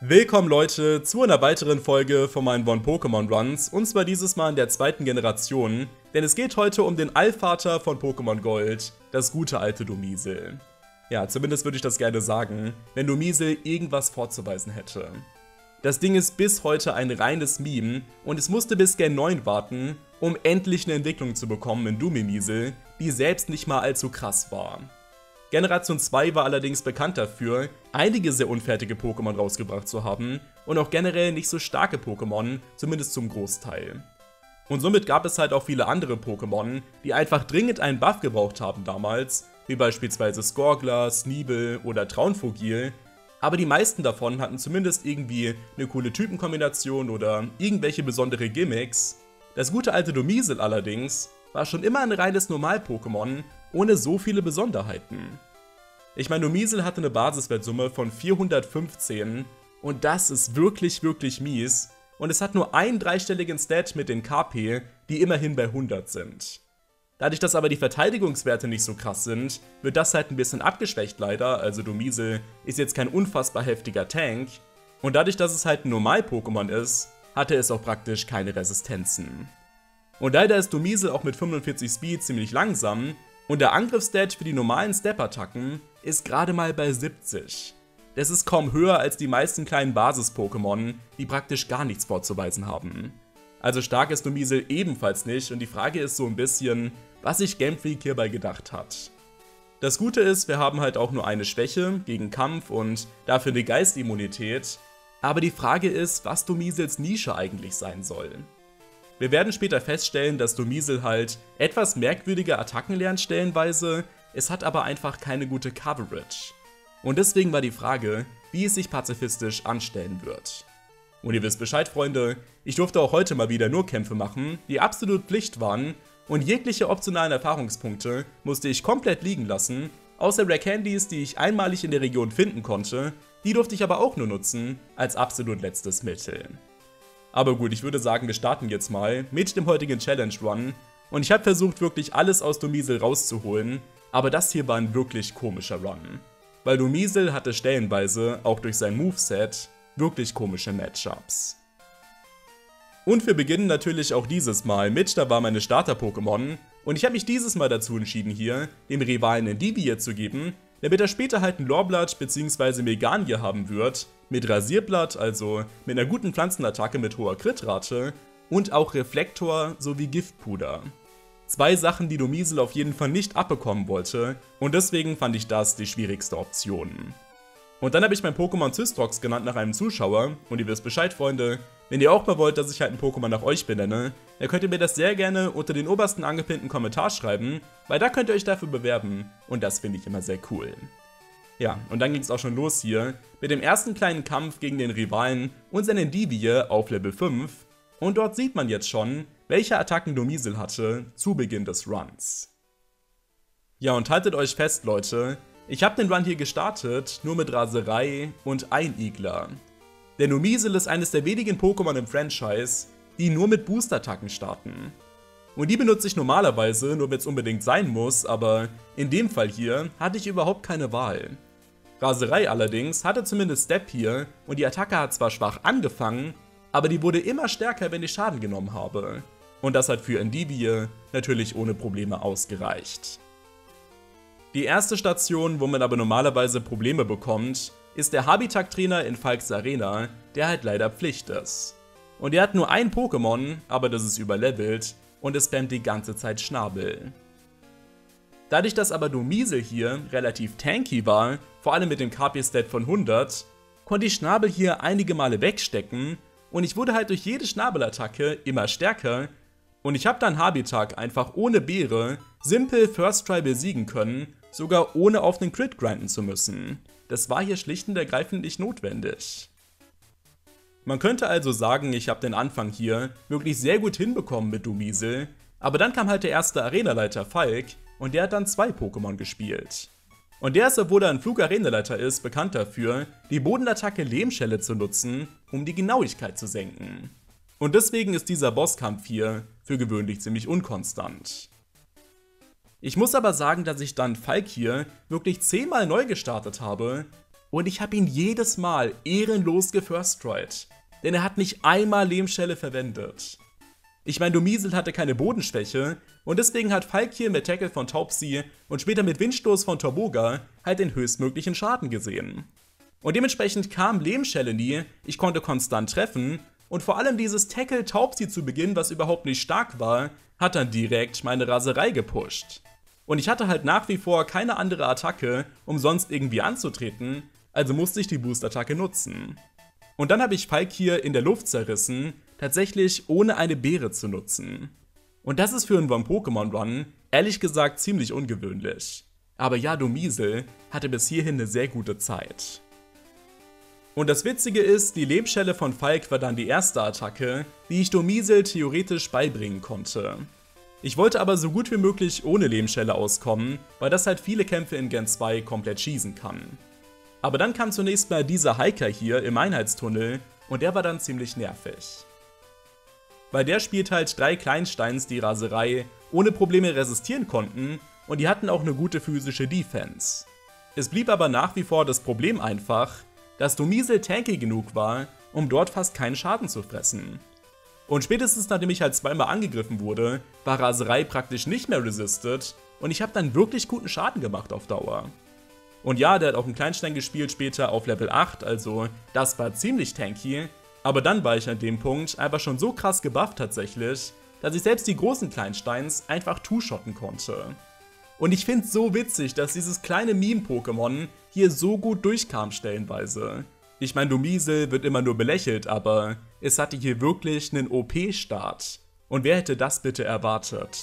Willkommen Leute zu einer weiteren Folge von meinen One Pokémon Runs und zwar dieses Mal in der zweiten Generation, denn es geht heute um den Allvater von Pokémon Gold, das gute alte Domisel. Ja, zumindest würde ich das gerne sagen, wenn Domisel irgendwas vorzuweisen hätte. Das Ding ist bis heute ein reines Meme und es musste bis Gen 9 warten, um endlich eine Entwicklung zu bekommen in Dumimisel, die selbst nicht mal allzu krass war. Generation 2 war allerdings bekannt dafür, einige sehr unfertige Pokémon rausgebracht zu haben und auch generell nicht so starke Pokémon, zumindest zum Großteil. Und somit gab es halt auch viele andere Pokémon, die einfach dringend einen Buff gebraucht haben damals, wie beispielsweise Skorgler, Sneebel oder Traunvogel, aber die meisten davon hatten zumindest irgendwie eine coole Typenkombination oder irgendwelche besondere Gimmicks. Das gute alte Domisel allerdings war schon immer ein reines Normal-Pokémon ohne so viele Besonderheiten. Ich meine, Domisel hatte eine Basiswertsumme von 415 und das ist wirklich, wirklich mies. Und es hat nur einen dreistelligen Stat mit den KP, die immerhin bei 100 sind. Dadurch, dass aber die Verteidigungswerte nicht so krass sind, wird das halt ein bisschen abgeschwächt leider, also Domisel ist jetzt kein unfassbar heftiger Tank. Und dadurch, dass es halt ein Normal-Pokémon ist, hatte es auch praktisch keine Resistenzen. Und leider ist Domisel auch mit 45 Speed ziemlich langsam und der Angriffsstat für die normalen Step-Attacken ist gerade mal bei 70. Das ist kaum höher als die meisten kleinen Basis-Pokémon, die praktisch gar nichts vorzuweisen haben. Also stark ist Domisel ebenfalls nicht und die Frage ist so ein bisschen, was sich Game Freak hierbei gedacht hat. Das Gute ist, wir haben halt auch nur eine Schwäche gegen Kampf und dafür eine Geistimmunität, aber die Frage ist, was Domisels Nische eigentlich sein soll. Wir werden später feststellen, dass Domisel halt etwas merkwürdige Attacken lernt stellenweise, es hat aber einfach keine gute Coverage. Und deswegen war die Frage, wie es sich pazifistisch anstellen wird. Und ihr wisst Bescheid, Freunde, ich durfte auch heute mal wieder nur Kämpfe machen, die absolut Pflicht waren, und jegliche optionalen Erfahrungspunkte musste ich komplett liegen lassen, außer Rare Candies, die ich einmalig in der Region finden konnte, die durfte ich aber auch nur nutzen, als absolut letztes Mittel. Aber gut, ich würde sagen, wir starten jetzt mal mit dem heutigen Challenge Run. Und ich habe versucht, wirklich alles aus Domisel rauszuholen, aber das hier war ein wirklich komischer Run. Weil Domisel hatte stellenweise, auch durch sein Moveset, wirklich komische Matchups. Und wir beginnen natürlich auch dieses Mal mit, da war meine Starter-Pokémon. Und ich habe mich dieses Mal dazu entschieden hier, dem Rivalen Endivie zu geben, damit er später halt ein Lorblatt bzw. Meganie haben wird, mit Rasierblatt, also mit einer guten Pflanzenattacke mit hoher Kritrate und auch Reflektor sowie Giftpuder. Zwei Sachen, die Domisel auf jeden Fall nicht abbekommen wollte und deswegen fand ich das die schwierigste Option. Und dann habe ich mein Pokémon Cystrox genannt nach einem Zuschauer und ihr wisst Bescheid, Freunde, wenn ihr auch mal wollt, dass ich halt ein Pokémon nach euch benenne, dann könnt ihr mir das sehr gerne unter den obersten angepinnten Kommentar schreiben, weil da könnt ihr euch dafür bewerben und das finde ich immer sehr cool. Ja, und dann ging es auch schon los hier mit dem ersten kleinen Kampf gegen den Rivalen und seinen Divie auf Level 5 und dort sieht man jetzt schon, welche Attacken Domisel hatte zu Beginn des Runs. Ja, und haltet euch fest, Leute, ich habe den Run hier gestartet, nur mit Raserei und Einigler. Der Domisel ist eines der wenigen Pokémon im Franchise, die nur mit Boost-Attacken starten. Und die benutze ich normalerweise, nur wenn es unbedingt sein muss, aber in dem Fall hier hatte ich überhaupt keine Wahl. Raserei allerdings hatte zumindest Step hier und die Attacke hat zwar schwach angefangen, aber die wurde immer stärker, wenn ich Schaden genommen habe. Und das hat für Endivie natürlich ohne Probleme ausgereicht. Die erste Station, wo man aber normalerweise Probleme bekommt, ist der Habitat-Trainer in Falks Arena, der halt leider Pflicht ist. Und er hat nur ein Pokémon, aber das ist überlevelt und es spammt die ganze Zeit Schnabel. Dadurch, dass aber Domisel hier relativ tanky war, vor allem mit dem KP-Stat von 100, konnte ich Schnabel hier einige Male wegstecken und ich wurde halt durch jede Schnabelattacke immer stärker und ich habe dann Habitat einfach ohne Beere simpel First Try besiegen können, sogar ohne auf den Crit grinden zu müssen. Das war hier schlicht und ergreifend nicht notwendig. Man könnte also sagen, ich habe den Anfang hier wirklich sehr gut hinbekommen mit Domisel, aber dann kam halt der erste Arenaleiter Falk und der hat dann zwei Pokémon gespielt. Und der ist, obwohl er ein Flug-Arenaleiter ist, bekannt dafür, die Bodenattacke Lehmschelle zu nutzen, um die Genauigkeit zu senken. Und deswegen ist dieser Bosskampf hier für gewöhnlich ziemlich unkonstant. Ich muss aber sagen, dass ich dann Falk hier wirklich zehnmal neu gestartet habe und ich habe ihn jedes Mal ehrenlos gefirstrollt. Denn er hat nicht einmal Lehmschelle verwendet. Ich meine, Domiesel hatte keine Bodenschwäche und deswegen hat Falk hier mit Tackle von Taubsi und später mit Windstoß von Torboga halt den höchstmöglichen Schaden gesehen. Und dementsprechend kam Lehmschelle nie, ich konnte konstant treffen und vor allem dieses Tackle Taubsi zu Beginn, was überhaupt nicht stark war, hat dann direkt meine Raserei gepusht. Und ich hatte halt nach wie vor keine andere Attacke, um sonst irgendwie anzutreten, also musste ich die Boost-Attacke nutzen. Und dann habe ich Falk hier in der Luft zerrissen, tatsächlich ohne eine Beere zu nutzen. Und das ist für einen One-Pokémon-Run ehrlich gesagt ziemlich ungewöhnlich. Aber ja, Domiesel hatte bis hierhin eine sehr gute Zeit. Und das Witzige ist, die Lebschelle von Falk war dann die erste Attacke, die ich Domiesel theoretisch beibringen konnte. Ich wollte aber so gut wie möglich ohne Lebensschelle auskommen, weil das halt viele Kämpfe in Gen 2 komplett schießen kann. Aber dann kam zunächst mal dieser Hiker hier im Einheitstunnel und der war dann ziemlich nervig. Weil der spielt halt drei Kleinsteins, die Raserei ohne Probleme resistieren konnten und die hatten auch eine gute physische Defense. Es blieb aber nach wie vor das Problem einfach, dass Domiesel tanky genug war, um dort fast keinen Schaden zu fressen. Und spätestens nachdem ich halt zweimal angegriffen wurde, war Raserei praktisch nicht mehr resisted und ich habe dann wirklich guten Schaden gemacht auf Dauer. Und ja, der hat auch einen Kleinstein gespielt später auf Level 8, also das war ziemlich tanky. Aber dann war ich an dem Punkt einfach schon so krass gebufft tatsächlich, dass ich selbst die großen Kleinsteins einfach two-shotten konnte. Und ich find's so witzig, dass dieses kleine Meme-Pokémon hier so gut durchkam stellenweise. Ich meine, Domiesel wird immer nur belächelt, aber es hatte hier wirklich einen OP-Start. Und wer hätte das bitte erwartet?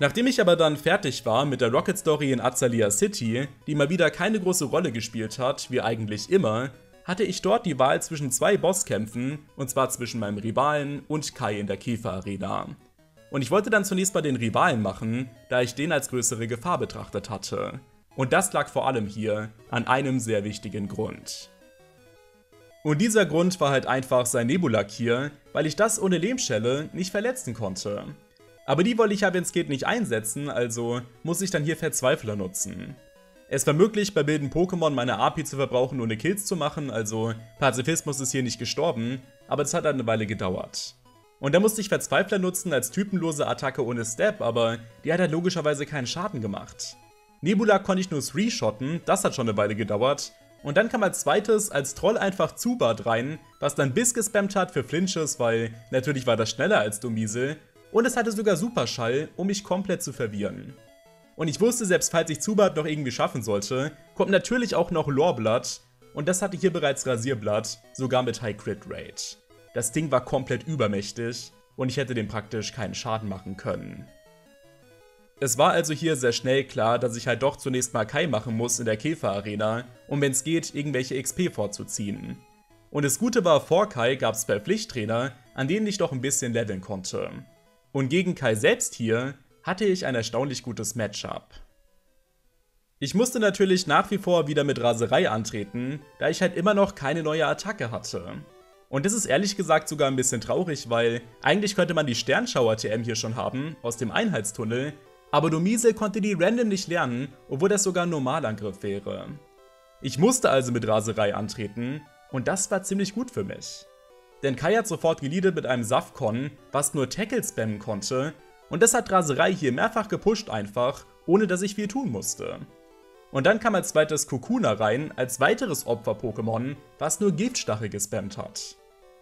Nachdem ich aber dann fertig war mit der Rocket Story in Azalea City, die mal wieder keine große Rolle gespielt hat, wie eigentlich immer, hatte ich dort die Wahl zwischen zwei Bosskämpfen, und zwar zwischen meinem Rivalen und Kai in der Käfer Arena. Und ich wollte dann zunächst mal den Rivalen machen, da ich den als größere Gefahr betrachtet hatte. Und das lag vor allem hier an einem sehr wichtigen Grund. Und dieser Grund war halt einfach sein Nebulak hier, weil ich das ohne Lehmschelle nicht verletzen konnte. Aber die wollte ich ja, wenn es geht, nicht einsetzen, also muss ich dann hier Verzweifler nutzen. Es war möglich, bei wilden Pokémon meine AP zu verbrauchen, ohne Kills zu machen, also Pazifismus ist hier nicht gestorben, aber das hat eine Weile gedauert. Und da musste ich Verzweifler nutzen als typenlose Attacke ohne Step, aber die hat halt logischerweise keinen Schaden gemacht. Nebula konnte ich nur three-shotten, das hat schon eine Weile gedauert. Und dann kam als zweites als Troll einfach Zubat rein, was dann Biss gespammt hat für Flinches, weil natürlich war das schneller als Domiesel, und es hatte sogar Superschall, um mich komplett zu verwirren. Und ich wusste, selbst falls ich Zubat noch irgendwie schaffen sollte, kommt natürlich auch noch Loreblood. Und das hatte hier bereits Rasierblatt, sogar mit High Crit Rate. Das Ding war komplett übermächtig und ich hätte dem praktisch keinen Schaden machen können. Es war also hier sehr schnell klar, dass ich halt doch zunächst mal Kai machen muss in der Käfer-Arena, um wenn es geht, irgendwelche XP vorzuziehen. Und das Gute war, vor Kai gab es zwei Pflichttrainer, an denen ich doch ein bisschen leveln konnte. Und gegen Kai selbst hier hatte ich ein erstaunlich gutes Matchup. Ich musste natürlich nach wie vor wieder mit Raserei antreten, da ich halt immer noch keine neue Attacke hatte. Und das ist ehrlich gesagt sogar ein bisschen traurig, weil eigentlich könnte man die Sternschauer-TM hier schon haben, aus dem Einheitstunnel, aber Domiesel konnte die random nicht lernen, obwohl das sogar ein Normalangriff wäre. Ich musste also mit Raserei antreten, und das war ziemlich gut für mich. Denn Kai hat sofort geleadet mit einem Safkon, was nur Tackle spammen konnte, und das hat Raserei hier mehrfach gepusht einfach, ohne dass ich viel tun musste. Und dann kam als zweites Kokuna rein, als weiteres Opfer-Pokémon, was nur Giftstachel gespammt hat.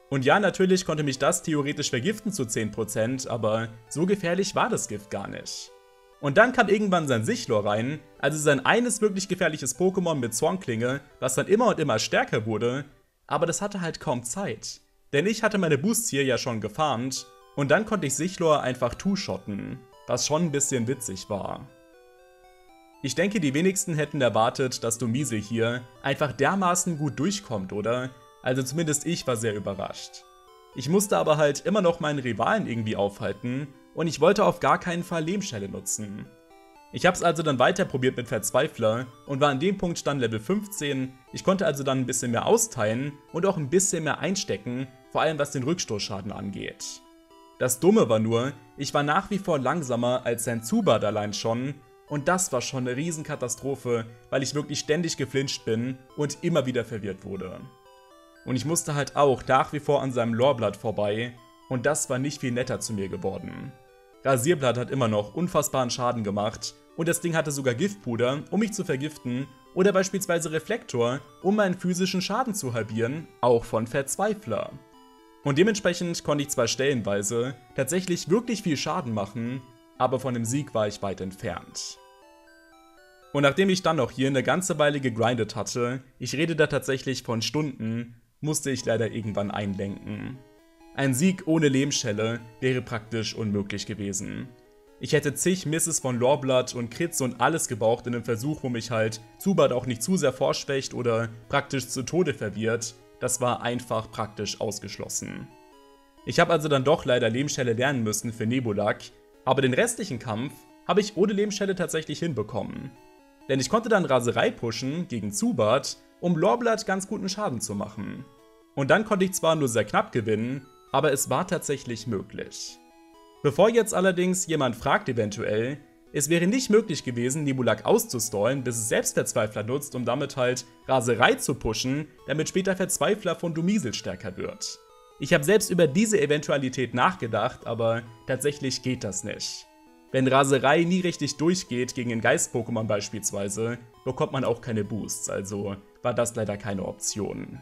Und ja, natürlich konnte mich das theoretisch vergiften zu 10%, aber so gefährlich war das Gift gar nicht. Und dann kam irgendwann sein Sichlor rein, also sein eines wirklich gefährliches Pokémon mit Zornklinge, was dann immer und immer stärker wurde, aber das hatte halt kaum Zeit. Denn ich hatte meine Boosts hier ja schon gefarmt und dann konnte ich Sichlor einfach two-shotten, was schon ein bisschen witzig war. Ich denke, die wenigsten hätten erwartet, dass Domise hier einfach dermaßen gut durchkommt, oder? Also zumindest ich war sehr überrascht. Ich musste aber halt immer noch meinen Rivalen irgendwie aufhalten und ich wollte auf gar keinen Fall Lehmschelle nutzen. Ich habe es also dann weiter probiert mit Verzweifler und war an dem Punkt dann Level 15. Ich konnte also dann ein bisschen mehr austeilen und auch ein bisschen mehr einstecken, vor allem was den Rückstoßschaden angeht. Das Dumme war nur, ich war nach wie vor langsamer als sein Zubat allein schon Und das war schon eine Riesenkatastrophe, weil ich wirklich ständig geflincht bin und immer wieder verwirrt wurde. Und ich musste halt auch nach wie vor an seinem Lorblatt vorbei und das war nicht viel netter zu mir geworden. Rasierblatt hat immer noch unfassbaren Schaden gemacht und das Ding hatte sogar Giftpuder, um mich zu vergiften oder beispielsweise Reflektor, um meinen physischen Schaden zu halbieren, auch von Verzweifler. Und dementsprechend konnte ich zwar stellenweise tatsächlich wirklich viel Schaden machen, aber von dem Sieg war ich weit entfernt. Und nachdem ich dann noch hier eine ganze Weile gegrindet hatte, ich rede da tatsächlich von Stunden, musste ich leider irgendwann einlenken. Ein Sieg ohne Lehmschelle wäre praktisch unmöglich gewesen. Ich hätte zig Misses von Lorblatt und Kritz und alles gebraucht in einem Versuch, wo mich halt Zubat auch nicht zu sehr vorschwächt oder praktisch zu Tode verwirrt. Das war einfach praktisch ausgeschlossen. Ich habe also dann doch leider Lehmschelle lernen müssen für Nebulak, aber den restlichen Kampf habe ich ohne Lehmschelle tatsächlich hinbekommen. Denn ich konnte dann Raserei pushen gegen Zubat, um Lorblatt ganz guten Schaden zu machen. Und dann konnte ich zwar nur sehr knapp gewinnen, aber es war tatsächlich möglich. Bevor jetzt allerdings jemand fragt eventuell, es wäre nicht möglich gewesen, Nebulak auszustallen, bis es selbst Verzweifler nutzt, um damit halt Raserei zu pushen, damit später Verzweifler von Dumiesel stärker wird. Ich habe selbst über diese Eventualität nachgedacht, aber tatsächlich geht das nicht. Wenn Raserei nie richtig durchgeht gegen ein Geist-Pokémon beispielsweise, bekommt man auch keine Boosts, also war das leider keine Option.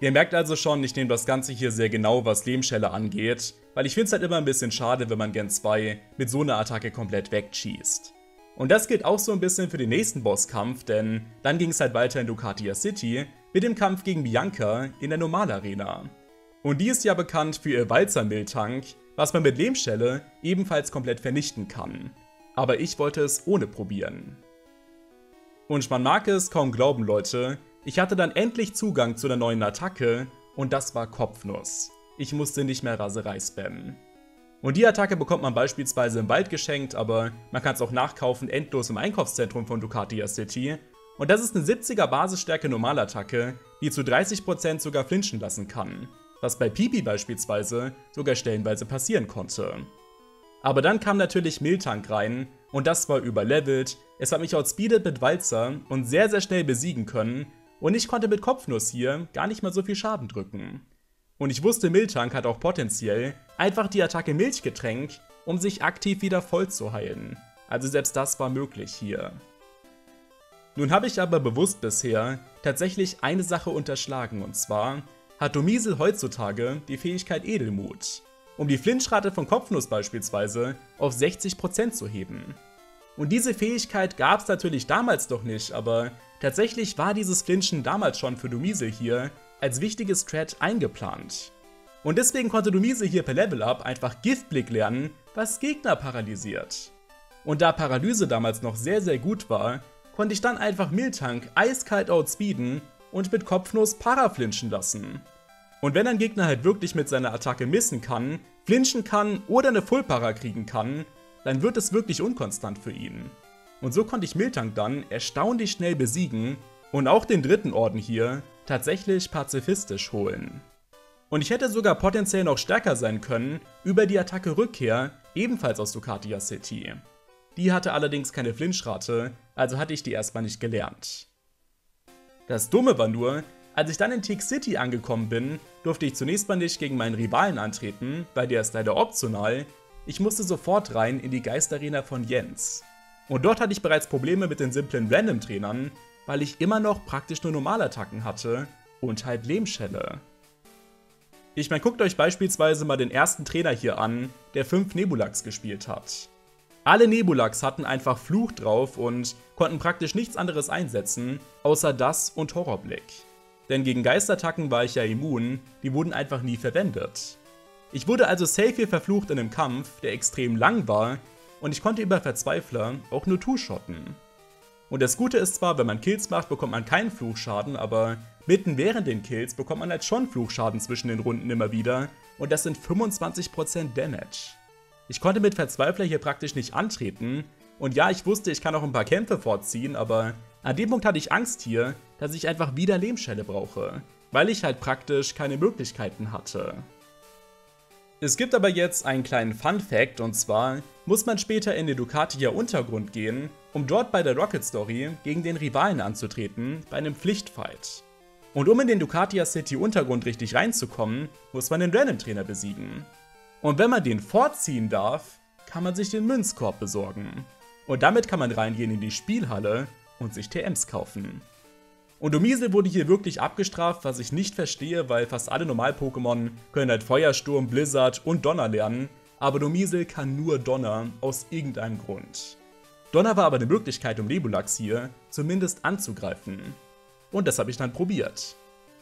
Ihr merkt also schon, ich nehme das Ganze hier sehr genau, was Lehmschelle angeht, weil ich finde es halt immer ein bisschen schade, wenn man Gen 2 mit so einer Attacke komplett wegschießt. Und das gilt auch so ein bisschen für den nächsten Bosskampf, denn dann ging es halt weiter in Ducatia City mit dem Kampf gegen Bianca in der Normalarena. Und die ist ja bekannt für ihr Walzer-Miltank, was man mit Lehmschelle ebenfalls komplett vernichten kann. Aber ich wollte es ohne probieren. Und man mag es kaum glauben, Leute, ich hatte dann endlich Zugang zu der neuen Attacke und das war Kopfnuss. Ich musste nicht mehr Raserei spammen. Und die Attacke bekommt man beispielsweise im Wald geschenkt, aber man kann es auch nachkaufen endlos im Einkaufszentrum von Ducatia City. Und das ist eine 70er Basisstärke Normalattacke, die zu 30% sogar flinchen lassen kann, was bei Pipi beispielsweise sogar stellenweise passieren konnte. Aber dann kam natürlich Miltank rein und das war überlevelt, es hat mich outspeedet mit Walzer und sehr sehr schnell besiegen können und ich konnte mit Kopfnuss hier gar nicht mal so viel Schaden drücken. Und ich wusste, Miltank hat auch potenziell einfach die Attacke Milchgetränk, um sich aktiv wieder voll zu heilen. Also selbst das war möglich hier. Nun habe ich aber bewusst bisher tatsächlich eine Sache unterschlagen und zwar hat Domiesel heutzutage die Fähigkeit Edelmut, um die Flinchrate von Kopfnuss beispielsweise auf 60% zu heben. Und diese Fähigkeit gab es natürlich damals doch nicht, aber Tatsächlich war dieses Flinchen damals schon für Dumise hier als wichtiges Strat eingeplant. Und deswegen konnte Dumise hier per Level Up einfach Giftblick lernen, was Gegner paralysiert. Und da Paralyse damals noch sehr sehr gut war, konnte ich dann einfach Miltank eiskalt outspeeden und mit Kopfnuss paraflinchen lassen. Und wenn ein Gegner halt wirklich mit seiner Attacke missen kann, flinchen kann oder eine Full-Para kriegen kann, dann wird es wirklich unkonstant für ihn. Und so konnte ich Miltank dann erstaunlich schnell besiegen und auch den dritten Orden hier tatsächlich pazifistisch holen. Und ich hätte sogar potenziell noch stärker sein können über die Attacke Rückkehr, ebenfalls aus Ducatia City. Die hatte allerdings keine Flinchrate, also hatte ich die erstmal nicht gelernt. Das Dumme war nur, als ich dann in Teak City angekommen bin, durfte ich zunächst mal nicht gegen meinen Rivalen antreten, weil der ist leider optional. Ich musste sofort rein in die Geisterarena von Jens. Und dort hatte ich bereits Probleme mit den simplen Random-Trainern, weil ich immer noch praktisch nur Normalattacken hatte und halt Lehmschelle. Ich meine, guckt euch beispielsweise mal den ersten Trainer hier an, der 5 Nebulax gespielt hat. Alle Nebulax hatten einfach Fluch drauf und konnten praktisch nichts anderes einsetzen, außer das und Horrorblick. Denn gegen Geistattacken war ich ja immun, die wurden einfach nie verwendet. Ich wurde also safe hier verflucht in einem Kampf, der extrem lang war, und ich konnte über Verzweifler auch nur Two-Shotten. Und das Gute ist zwar, wenn man Kills macht, bekommt man keinen Fluchschaden, aber mitten während den Kills bekommt man halt schon Fluchschaden zwischen den Runden immer wieder und das sind 25% Damage. Ich konnte mit Verzweifler hier praktisch nicht antreten und ja, ich wusste, ich kann auch ein paar Kämpfe vorziehen, aber an dem Punkt hatte ich Angst hier, dass ich einfach wieder Lehmschelle brauche, weil ich halt praktisch keine Möglichkeiten hatte. Es gibt aber jetzt einen kleinen Fun Fact und zwar muss man später in den Ducatia Untergrund gehen, um dort bei der Rocket Story gegen den Rivalen anzutreten bei einem Pflichtfight. Und um in den Ducatia City Untergrund richtig reinzukommen, muss man den Random Trainer besiegen. Und wenn man den vorziehen darf, kann man sich den Münzkorb besorgen. Und damit kann man reingehen in die Spielhalle und sich TMs kaufen. Und Domiesel wurde hier wirklich abgestraft, was ich nicht verstehe, weil fast alle Normal-Pokémon können halt Feuersturm, Blizzard und Donner lernen, aber Domiesel kann nur Donner aus irgendeinem Grund. Donner war aber eine Möglichkeit, um Nebulax hier zumindest anzugreifen. Und das habe ich dann probiert.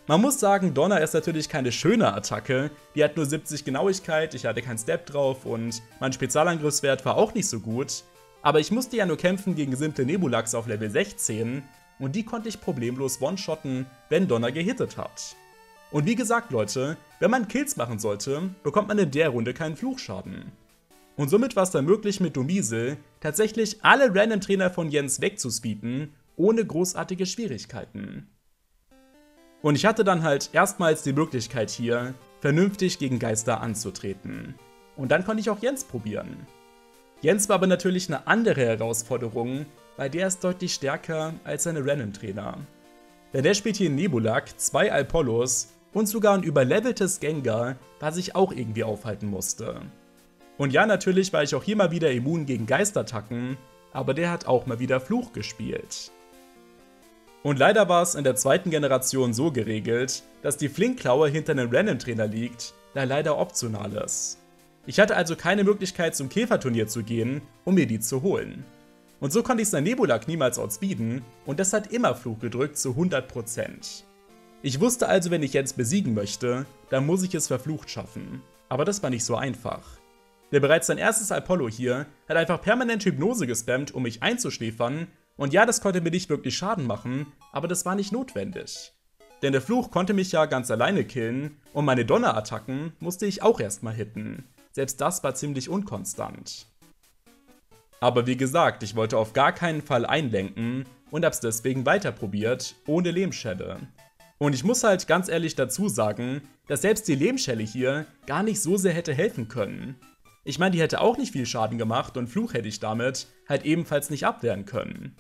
Man muss sagen, Donner ist natürlich keine schöne Attacke, die hat nur 70 Genauigkeit, ich hatte keinen Step drauf und mein Spezialangriffswert war auch nicht so gut, aber ich musste ja nur kämpfen gegen simple Nebulax auf Level 16 und die konnte ich problemlos one-shotten, wenn Donner gehittet hat. Und wie gesagt, Leute, wenn man Kills machen sollte, bekommt man in der Runde keinen Fluchschaden. Und somit war es dann möglich, mit Domiesel tatsächlich alle Random-Trainer von Jens wegzuspeeden, ohne großartige Schwierigkeiten. Und ich hatte dann halt erstmals die Möglichkeit hier, vernünftig gegen Geister anzutreten. Und dann konnte ich auch Jens probieren. Jens war aber natürlich eine andere Herausforderung, weil der ist deutlich stärker als seine Random-Trainer. Denn der spielt hier Nebulak, zwei Alpolos und sogar ein überleveltes Gengar, was ich auch irgendwie aufhalten musste. Und ja, natürlich war ich auch hier mal wieder immun gegen Geistattacken, aber der hat auch mal wieder Fluch gespielt. Und leider war es in der zweiten Generation so geregelt, dass die Flinkklaue hinter einem Random-Trainer liegt, da leider optional ist. Ich hatte also keine Möglichkeit zum Käferturnier zu gehen, um mir die zu holen. Und so konnte ich sein Nebulak niemals outspeeden und das hat immer Fluch gedrückt zu 100%. Ich wusste also, wenn ich jetzt besiegen möchte, dann muss ich es verflucht schaffen. Aber das war nicht so einfach. Der bereits sein erstes Apollo hier hat einfach permanent Hypnose gespammt, um mich einzuschläfern und ja, das konnte mir nicht wirklich Schaden machen, aber das war nicht notwendig. Denn der Fluch konnte mich ja ganz alleine killen und meine Donnerattacken musste ich auch erstmal hitten. Selbst das war ziemlich unkonstant. Aber wie gesagt, ich wollte auf gar keinen Fall einlenken und hab's deswegen weiterprobiert, ohne Lehmschelle. Und ich muss halt ganz ehrlich dazu sagen, dass selbst die Lehmschelle hier gar nicht so sehr hätte helfen können. Ich meine, die hätte auch nicht viel Schaden gemacht und Fluch hätte ich damit halt ebenfalls nicht abwehren können.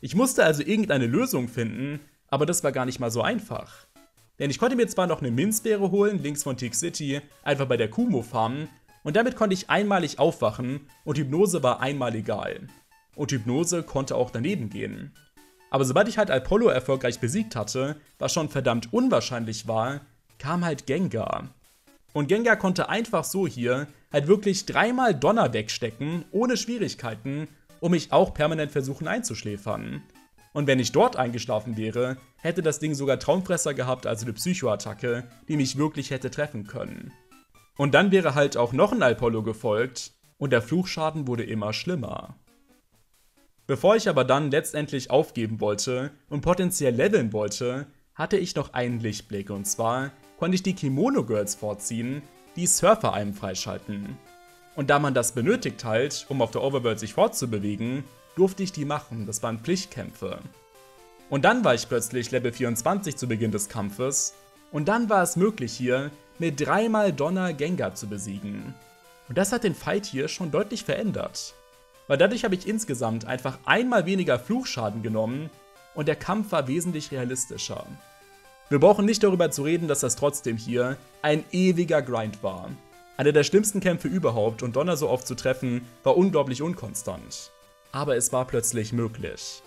Ich musste also irgendeine Lösung finden, aber das war gar nicht mal so einfach. Denn ich konnte mir zwar noch eine Minzbeere holen, links von Tick City, einfach bei der Kumo farmen, und damit konnte ich einmalig aufwachen und Hypnose war einmal egal. Und Hypnose konnte auch daneben gehen. Aber sobald ich halt Apollo erfolgreich besiegt hatte, was schon verdammt unwahrscheinlich war, kam halt Gengar. Und Gengar konnte einfach so hier halt wirklich dreimal Donner wegstecken, ohne Schwierigkeiten, um mich auch permanent versuchen einzuschläfern. Und wenn ich dort eingeschlafen wäre, hätte das Ding sogar Traumfresser gehabt, also eine Psychoattacke, die mich wirklich hätte treffen können. Und dann wäre halt auch noch ein Alpollo gefolgt und der Fluchschaden wurde immer schlimmer. Bevor ich aber dann letztendlich aufgeben wollte und potenziell leveln wollte, hatte ich noch einen Lichtblick und zwar konnte ich die Kimono Girls vorziehen, die Surfer einem freischalten. Und da man das benötigt halt, um auf der Overworld sich fortzubewegen, durfte ich die machen, das waren Pflichtkämpfe. Und dann war ich plötzlich Level 24 zu Beginn des Kampfes und dann war es möglich hier, mit dreimal Donner Gengar zu besiegen. Und das hat den Fight hier schon deutlich verändert. Weil dadurch habe ich insgesamt einfach einmal weniger Fluchschaden genommen und der Kampf war wesentlich realistischer. Wir brauchen nicht darüber zu reden, dass das trotzdem hier ein ewiger Grind war. Einer der schlimmsten Kämpfe überhaupt und Donner so oft zu treffen, war unglaublich unkonstant. Aber es war plötzlich möglich.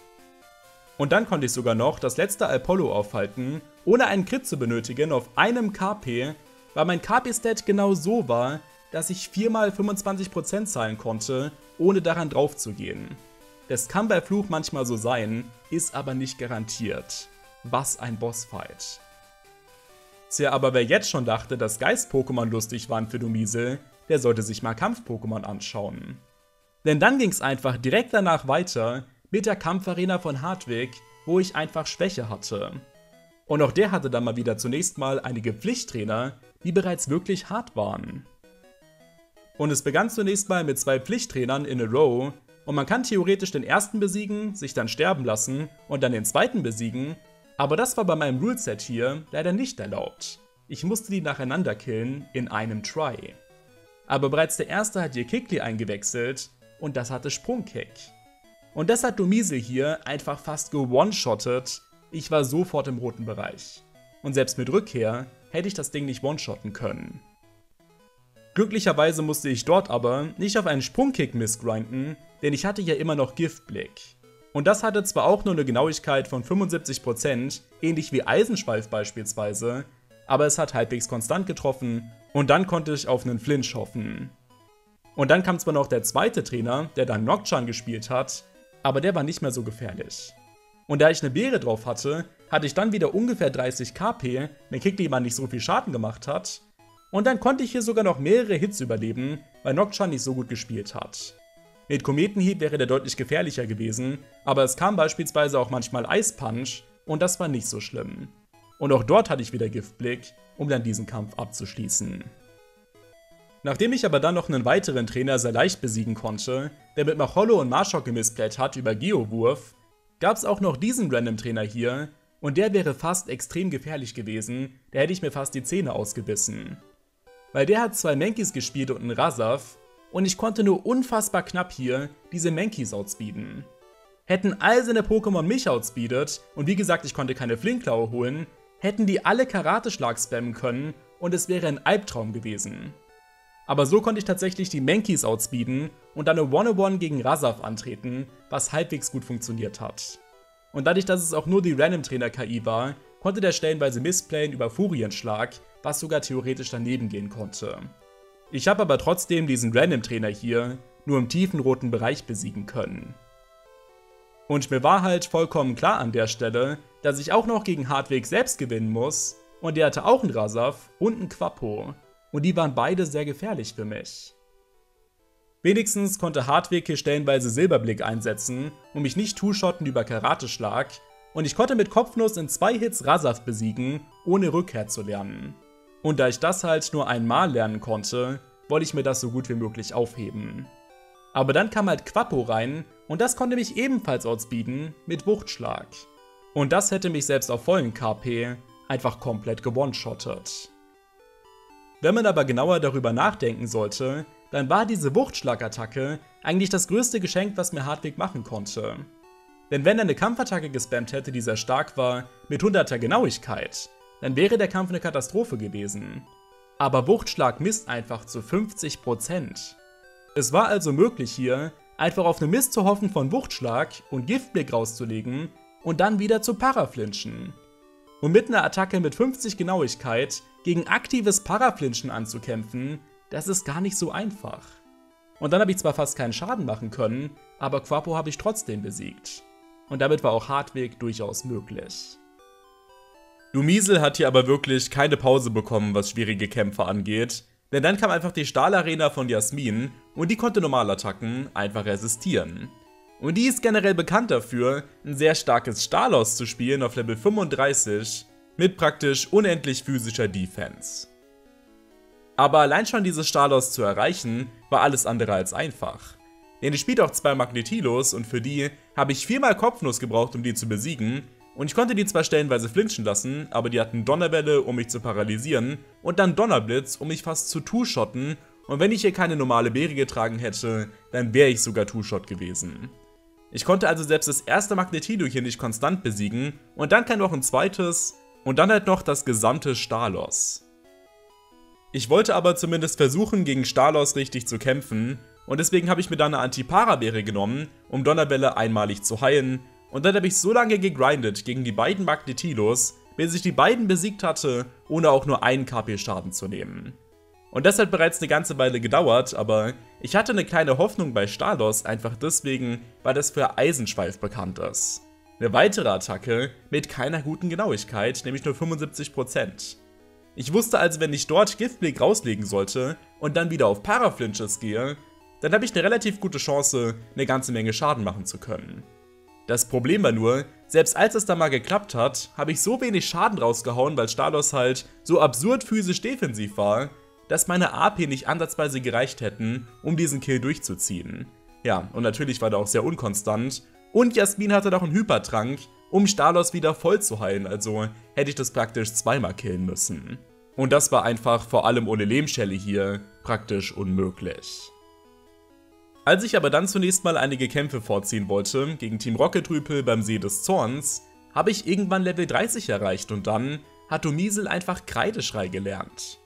Und dann konnte ich sogar noch das letzte Apollo aufhalten, ohne einen Crit zu benötigen auf einem KP, weil mein KP-Stat genau so war, dass ich 4 mal 25% zahlen konnte, ohne daran drauf zu gehen. Das kann bei Fluch manchmal so sein, ist aber nicht garantiert. Was ein Bossfight. Tja, aber wer jetzt schon dachte, dass Geist-Pokémon lustig waren für Domiesel, der sollte sich mal Kampf-Pokémon anschauen. Denn dann ging's einfach direkt danach weiter mit der Kampfarena von Hartwig, wo ich einfach Schwäche hatte. Und auch der hatte dann mal wieder zunächst mal einige Pflichttrainer, die bereits wirklich hart waren. Und es begann zunächst mal mit zwei Pflichttrainern in a row und man kann theoretisch den ersten besiegen, sich dann sterben lassen und dann den zweiten besiegen aber das war bei meinem Ruleset hier leider nicht erlaubt. Ich musste die nacheinander killen in einem Try. aber bereits der erste hat hier Kikli eingewechselt und das hatte Sprungkick. Und das hat Domisel hier einfach fast gewone-shottet. Ich war sofort im roten Bereich. Und selbst mit Rückkehr hätte ich das Ding nicht one-shotten können. Glücklicherweise musste ich dort aber nicht auf einen Sprungkick missgrinden, denn ich hatte ja immer noch Giftblick. Und das hatte zwar auch nur eine Genauigkeit von 75%, ähnlich wie Eisenschweif beispielsweise, aber es hat halbwegs konstant getroffen und dann konnte ich auf einen Flinch hoffen. Und dann kam zwar noch der zweite Trainer, der dann Nocturne gespielt hat, aber der war nicht mehr so gefährlich. Und da ich eine Beere drauf hatte, hatte ich dann wieder ungefähr 30 KP, wenn Kikliman nicht so viel Schaden gemacht hat. Und dann konnte ich hier sogar noch mehrere Hits überleben, weil Nocturne nicht so gut gespielt hat. Mit Kometenhieb wäre der deutlich gefährlicher gewesen, aber es kam beispielsweise auch manchmal Eispunch und das war nicht so schlimm. Und auch dort hatte ich wieder Giftblick, um dann diesen Kampf abzuschließen. Nachdem ich aber dann noch einen weiteren Trainer sehr leicht besiegen konnte, der mit Macholo und Marshok gemisplayt hat über Geowurf, gab es auch noch diesen Random Trainer hier und der wäre fast extrem gefährlich gewesen, da hätte ich mir fast die Zähne ausgebissen. Weil der hat zwei Mankis gespielt und einen Rasav und ich konnte nur unfassbar knapp hier diese Mankis outspeeden. Hätten all seine Pokémon mich outspeedet und wie gesagt ich konnte keine Flinkklaue holen, hätten die alle Karate-Schlag spammen können und es wäre ein Albtraum gewesen. Aber so konnte ich tatsächlich die Mankis outspeeden und dann eine One-on-One gegen Rasav antreten, was halbwegs gut funktioniert hat. Und dadurch, dass es auch nur die Random-Trainer-KI war, konnte der stellenweise Missplayen über Furienschlag, was sogar theoretisch daneben gehen konnte. Ich habe aber trotzdem diesen Random-Trainer hier nur im tiefen roten Bereich besiegen können. Und mir war halt vollkommen klar an der Stelle, dass ich auch noch gegen Hartweg selbst gewinnen muss, und der hatte auch einen Rasaf und einen Quappo, und die waren beide sehr gefährlich für mich. Wenigstens konnte Hartweg hier stellenweise Silberblick einsetzen und mich nicht two-shotten über Karateschlag, und ich konnte mit Kopfnuss in zwei Hits Rasaf besiegen, ohne Rückkehr zu lernen. Und da ich das halt nur einmal lernen konnte, wollte ich mir das so gut wie möglich aufheben. Aber dann kam halt Quappo rein und das konnte mich ebenfalls outspeeden mit Wuchtschlag. Und das hätte mich selbst auf vollen KP einfach komplett gewone-shottet. Wenn man aber genauer darüber nachdenken sollte, dann war diese Wuchtschlagattacke eigentlich das größte Geschenk, was mir Hartwig machen konnte. Denn wenn er eine Kampfattacke gespammt hätte, die sehr stark war, mit 100er Genauigkeit, dann wäre der Kampf eine Katastrophe gewesen. Aber Wuchtschlag misst einfach zu 50%. Es war also möglich hier, einfach auf eine Mist zu hoffen von Wuchtschlag und Giftblick rauszulegen und dann wieder zu Paraflinchen. Und mit einer Attacke mit 50 Genauigkeit gegen aktives Paraflinchen anzukämpfen, das ist gar nicht so einfach. Und dann habe ich zwar fast keinen Schaden machen können, aber Quapo habe ich trotzdem besiegt. Und damit war auch Hartweg durchaus möglich. Lumisel hat hier aber wirklich keine Pause bekommen, was schwierige Kämpfe angeht. Denn dann kam einfach die Stahlarena von Jasmin und die konnte Normalattacken einfach resistieren. Und die ist generell bekannt dafür, ein sehr starkes Stalos zu spielen auf Level 35 mit praktisch unendlich physischer Defense. Aber allein schon dieses Stalos zu erreichen, war alles andere als einfach. Denn die spielt auch zwei Magnetilos und für die habe ich viermal Kopfnuss gebraucht, um die zu besiegen und ich konnte die zwar stellenweise flinchen lassen, aber die hatten Donnerwelle, um mich zu paralysieren, und dann Donnerblitz, um mich fast zu Two-Shotten, und wenn ich hier keine normale Beere getragen hätte, dann wäre ich sogar Two-Shot gewesen. Ich konnte also selbst das erste Magnetido hier nicht konstant besiegen, und dann kam noch ein zweites, und dann halt noch das gesamte Stalos. Ich wollte aber zumindest versuchen, gegen Stalos richtig zu kämpfen, und deswegen habe ich mir dann eine Antipara-Beere genommen, um Donnerwelle einmalig zu heilen, und dann habe ich so lange gegrindet gegen die beiden Magnetilos, bis ich die beiden besiegt hatte, ohne auch nur einen KP-Schaden zu nehmen. Und das hat bereits eine ganze Weile gedauert, aber ich hatte eine kleine Hoffnung bei Stalos, einfach deswegen, weil das für Eisenschweif bekannt ist. Eine weitere Attacke mit keiner guten Genauigkeit, nämlich nur 75%. Ich wusste also, wenn ich dort Giftblick rauslegen sollte und dann wieder auf Paraflinches gehe, dann habe ich eine relativ gute Chance, eine ganze Menge Schaden machen zu können. Das Problem war nur, selbst als es da mal geklappt hat, habe ich so wenig Schaden rausgehauen, weil Stalos halt so absurd physisch defensiv war, dass meine AP nicht ansatzweise gereicht hätten, um diesen Kill durchzuziehen. Ja, und natürlich war der auch sehr unkonstant. Und Jasmin hatte noch einen Hypertrank, um Stalos wieder voll zu heilen, also hätte ich das praktisch zweimal killen müssen. Und das war einfach vor allem ohne Lehmschelle hier praktisch unmöglich. Als ich aber dann zunächst mal einige Kämpfe vorziehen wollte, gegen Team Rocket Rüpel beim See des Zorns, habe ich irgendwann Level 30 erreicht und dann hat Domiesel einfach Kreideschrei gelernt.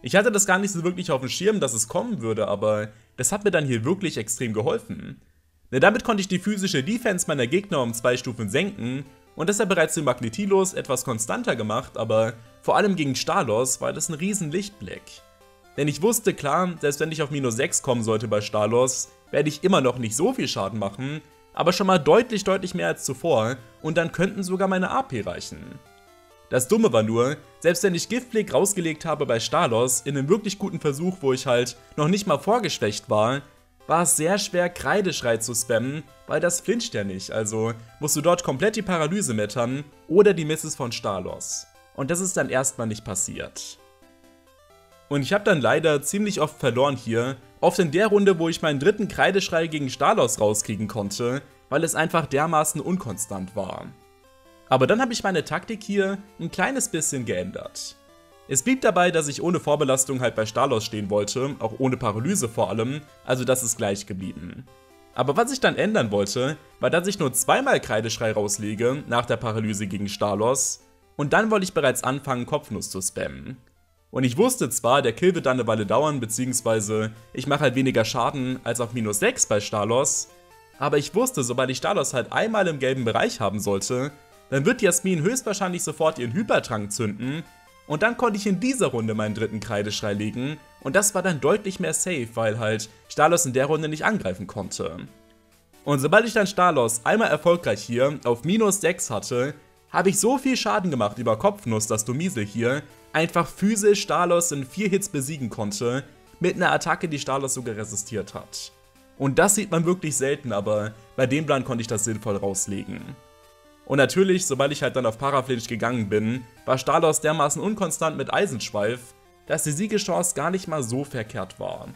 Ich hatte das gar nicht so wirklich auf dem Schirm, dass es kommen würde, aber das hat mir dann hier wirklich extrem geholfen. Denn damit konnte ich die physische Defense meiner Gegner um zwei Stufen senken und das hat bereits den Magnetilos etwas konstanter gemacht, aber vor allem gegen Stalos war das ein riesen Lichtblick. Denn ich wusste klar, selbst wenn ich auf minus 6 kommen sollte bei Stalos, werde ich immer noch nicht so viel Schaden machen, aber schon mal deutlich, deutlich mehr als zuvor und dann könnten sogar meine AP reichen. Das Dumme war nur, selbst wenn ich Giftblick rausgelegt habe bei Stalos, in einem wirklich guten Versuch, wo ich halt noch nicht mal vorgeschwächt war, war es sehr schwer Kreideschrei zu spammen, weil das flincht ja nicht, also musst du dort komplett die Paralyse mettern oder die Misses von Stalos. Und das ist dann erstmal nicht passiert. Und ich habe dann leider ziemlich oft verloren hier, oft in der Runde, wo ich meinen dritten Kreideschrei gegen Stalos rauskriegen konnte, weil es einfach dermaßen unkonstant war. Aber dann habe ich meine Taktik hier ein kleines bisschen geändert. Es blieb dabei, dass ich ohne Vorbelastung halt bei Stalos stehen wollte, auch ohne Paralyse vor allem, also das ist gleich geblieben. Aber was ich dann ändern wollte, war, dass ich nur zweimal Kreideschrei rauslege, nach der Paralyse gegen Stalos, und dann wollte ich bereits anfangen, Kopfnuss zu spammen. Und ich wusste zwar, der Kill wird dann eine Weile dauern, beziehungsweise ich mache halt weniger Schaden als auf minus 6 bei Stalos, aber ich wusste, sobald ich Stalos halt einmal im gelben Bereich haben sollte, dann wird Jasmin höchstwahrscheinlich sofort ihren Hypertrank zünden und dann konnte ich in dieser Runde meinen dritten Kreideschrei legen und das war dann deutlich mehr safe, weil halt Stalos in der Runde nicht angreifen konnte. Und sobald ich dann Stalos einmal erfolgreich hier auf minus 6 hatte, habe ich so viel Schaden gemacht über Kopfnuss, dass Domiesel hier einfach physisch Stalos in 4 Hits besiegen konnte, mit einer Attacke, die Stalos sogar resistiert hat. Und das sieht man wirklich selten, aber bei dem Plan konnte ich das sinnvoll rauslegen. Und natürlich, sobald ich halt dann auf Paraflinch gegangen bin, war Stalos dermaßen unkonstant mit Eisenschweif, dass die Siegeschance gar nicht mal so verkehrt war.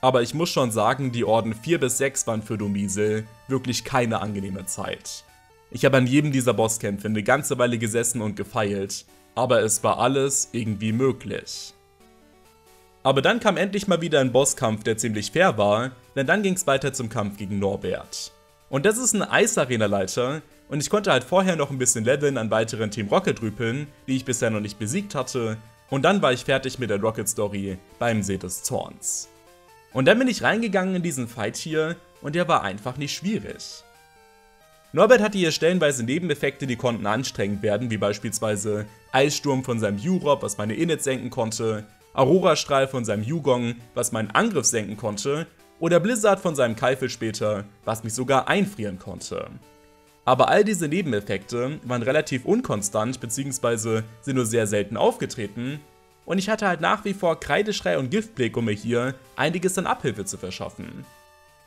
Aber ich muss schon sagen, die Orden 4 bis 6 waren für Domiesel wirklich keine angenehme Zeit. Ich habe an jedem dieser Bosskämpfe eine ganze Weile gesessen und gefeilt, aber es war alles irgendwie möglich. Aber dann kam endlich mal wieder ein Bosskampf, der ziemlich fair war, denn dann ging es weiter zum Kampf gegen Norbert. Und das ist ein Eisarena-Leiter, und ich konnte halt vorher noch ein bisschen leveln an weiteren Team Rocket Rüpeln, die ich bisher noch nicht besiegt hatte. Und dann war ich fertig mit der Rocket Story beim See des Zorns. Und dann bin ich reingegangen in diesen Fight hier und der war einfach nicht schwierig. Norbert hatte hier stellenweise Nebeneffekte, die konnten anstrengend werden, wie beispielsweise Eissturm von seinem U-Rob, was meine Init senken konnte, Aurora-Strahl von seinem Yugong, was meinen Angriff senken konnte, oder Blizzard von seinem Keifel später, was mich sogar einfrieren konnte. Aber all diese Nebeneffekte waren relativ unkonstant bzw. sind nur sehr selten aufgetreten und ich hatte halt nach wie vor Kreideschrei und Giftblick, um mir hier einiges an Abhilfe zu verschaffen.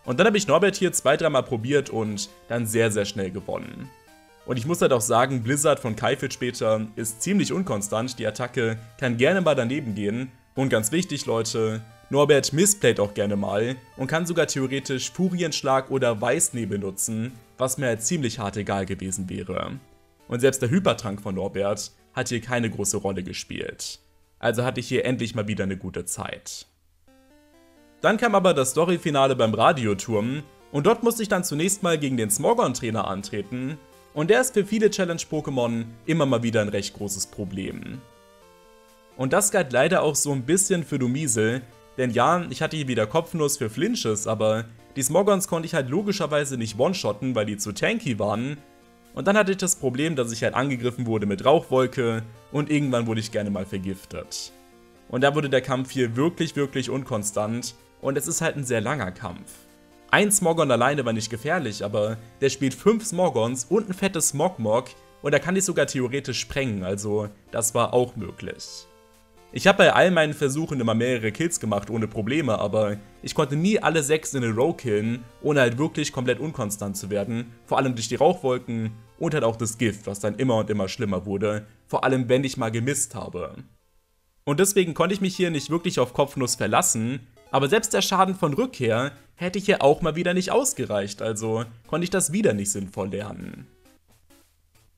Und dann habe ich Norbert hier zwei, dreimal probiert und dann sehr, sehr schnell gewonnen. Und ich muss halt auch sagen, Blizzard von Kaifit später ist ziemlich unkonstant, die Attacke kann gerne mal daneben gehen. Und ganz wichtig, Leute, Norbert missplayt auch gerne mal und kann sogar theoretisch Furienschlag oder Weißnebel nutzen, was mir ziemlich hart egal gewesen wäre. Und selbst der Hypertrank von Norbert hat hier keine große Rolle gespielt. Also hatte ich hier endlich mal wieder eine gute Zeit. Dann kam aber das Storyfinale beim Radioturm und dort musste ich dann zunächst mal gegen den Smogon-Trainer antreten und der ist für viele Challenge-Pokémon immer mal wieder ein recht großes Problem. Und das galt leider auch so ein bisschen für Domiesel, denn ja, ich hatte hier wieder Kopfnuss für Flinches, aber die Smogons konnte ich halt logischerweise nicht one-shotten, weil die zu tanky waren. Und dann hatte ich das Problem, dass ich halt angegriffen wurde mit Rauchwolke und irgendwann wurde ich gerne mal vergiftet. Und da wurde der Kampf hier wirklich, wirklich unkonstant und es ist halt ein sehr langer Kampf. Ein Smogon alleine war nicht gefährlich, aber der spielt 5 Smogons und ein fettes Smogmog und er kann dich sogar theoretisch sprengen, also das war auch möglich. Ich habe bei all meinen Versuchen immer mehrere Kills gemacht ohne Probleme, aber ich konnte nie alle sechs in a row killen, ohne halt wirklich komplett unkonstant zu werden, vor allem durch die Rauchwolken und halt auch das Gift, was dann immer und immer schlimmer wurde, vor allem wenn ich mal gemisst habe. Und deswegen konnte ich mich hier nicht wirklich auf Kopfnuss verlassen, aber selbst der Schaden von Rückkehr hätte hier auch mal wieder nicht ausgereicht, also konnte ich das wieder nicht sinnvoll lernen.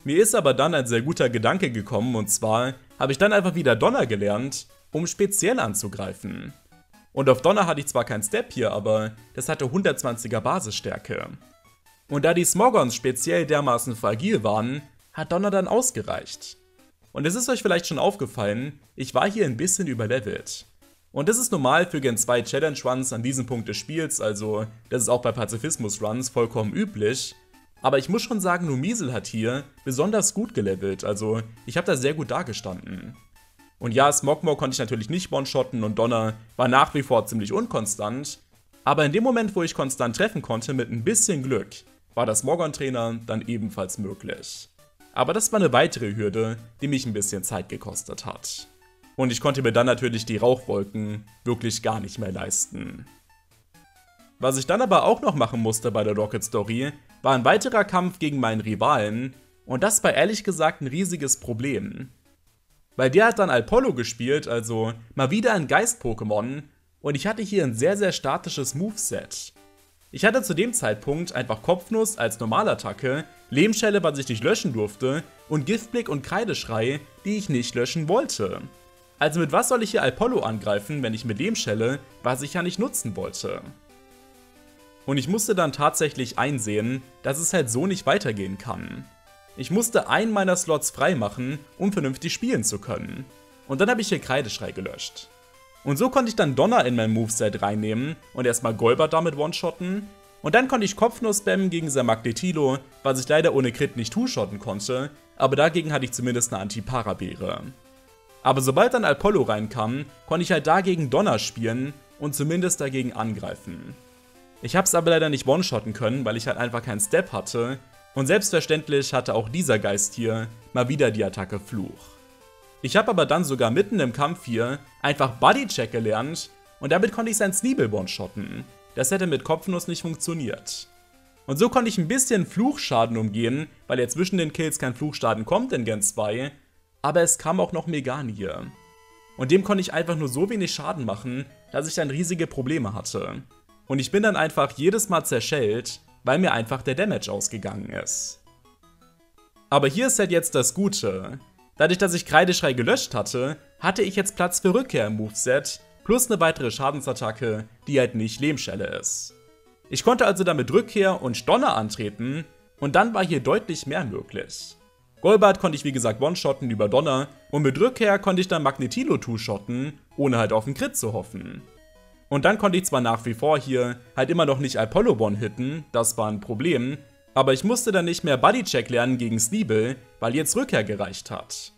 Mir ist aber dann ein sehr guter Gedanke gekommen und zwar habe ich dann einfach wieder Donner gelernt, um speziell anzugreifen. Und auf Donner hatte ich zwar kein Step hier, aber das hatte 120er Basisstärke. Und da die Smogons speziell dermaßen fragil waren, hat Donner dann ausgereicht. Und es ist euch vielleicht schon aufgefallen, ich war hier ein bisschen überlevelt. Und das ist normal für Gen 2 Challenge Runs an diesem Punkt des Spiels, also das ist auch bei Pazifismus Runs vollkommen üblich. Aber ich muss schon sagen, Numisel hat hier besonders gut gelevelt, also ich habe da sehr gut dagestanden. Und ja, Smogmore konnte ich natürlich nicht one-shotten und Donner war nach wie vor ziemlich unkonstant. Aber in dem Moment, wo ich konstant treffen konnte, mit ein bisschen Glück, war das Morgon-Trainer dann ebenfalls möglich. Aber das war eine weitere Hürde, die mich ein bisschen Zeit gekostet hat. Und ich konnte mir dann natürlich die Rauchwolken wirklich gar nicht mehr leisten. Was ich dann aber auch noch machen musste bei der Rocket Story, war ein weiterer Kampf gegen meinen Rivalen, und das war ehrlich gesagt ein riesiges Problem. Weil der hat dann Alpollo gespielt, also mal wieder ein Geist-Pokémon, und ich hatte hier ein sehr, sehr statisches Moveset. Ich hatte zu dem Zeitpunkt einfach Kopfnuss als Normalattacke, Lehmschelle, was ich nicht löschen durfte, und Giftblick und Kreideschrei, die ich nicht löschen wollte. Also mit was soll ich hier Alpollo angreifen, wenn ich mit Lehmschelle, was ich ja nicht nutzen wollte? Und ich musste dann tatsächlich einsehen, dass es halt so nicht weitergehen kann. Ich musste einen meiner Slots freimachen, um vernünftig spielen zu können. Und dann habe ich hier Kreideschrei gelöscht. Und so konnte ich dann Donner in mein Moveset reinnehmen und erstmal Golbert damit one-shotten. Und dann konnte ich Kopfnuss spammen gegen sein Magnetilo, was ich leider ohne Crit nicht two-shotten konnte, aber dagegen hatte ich zumindest eine Anti-Parabeere. Aber sobald dann Apollo reinkam, konnte ich halt dagegen Donner spielen und zumindest dagegen angreifen. Ich hab's aber leider nicht one-shotten können, weil ich halt einfach keinen Step hatte und selbstverständlich hatte auch dieser Geist hier mal wieder die Attacke Fluch. Ich habe aber dann sogar mitten im Kampf hier einfach Bodycheck gelernt und damit konnte ich sein Sneeble one-shotten. Das hätte mit Kopfnuss nicht funktioniert. Und so konnte ich ein bisschen Fluchschaden umgehen, weil ja zwischen den Kills kein Fluchschaden kommt in Gen 2, aber es kam auch noch Megani Und dem konnte ich einfach nur so wenig Schaden machen, dass ich dann riesige Probleme hatte. Und ich bin dann einfach jedes Mal zerschellt, weil mir einfach der Damage ausgegangen ist. Aber hier ist halt jetzt das Gute. Dadurch, dass ich Kreideschrei gelöscht hatte, hatte ich jetzt Platz für Rückkehr im Moveset, plus eine weitere Schadensattacke, die halt nicht Lehmschelle ist. Ich konnte also damit Rückkehr und Donner antreten, und dann war hier deutlich mehr möglich. Golbart konnte ich wie gesagt one-shotten über Donner, und mit Rückkehr konnte ich dann Magnetilo two-shotten, ohne halt auf den Crit zu hoffen. Und dann konnte ich zwar nach wie vor hier halt immer noch nicht Apollo One hitten, das war ein Problem, aber ich musste dann nicht mehr Bodycheck lernen gegen Sneeble, weil jetzt Rückkehr gereicht hat.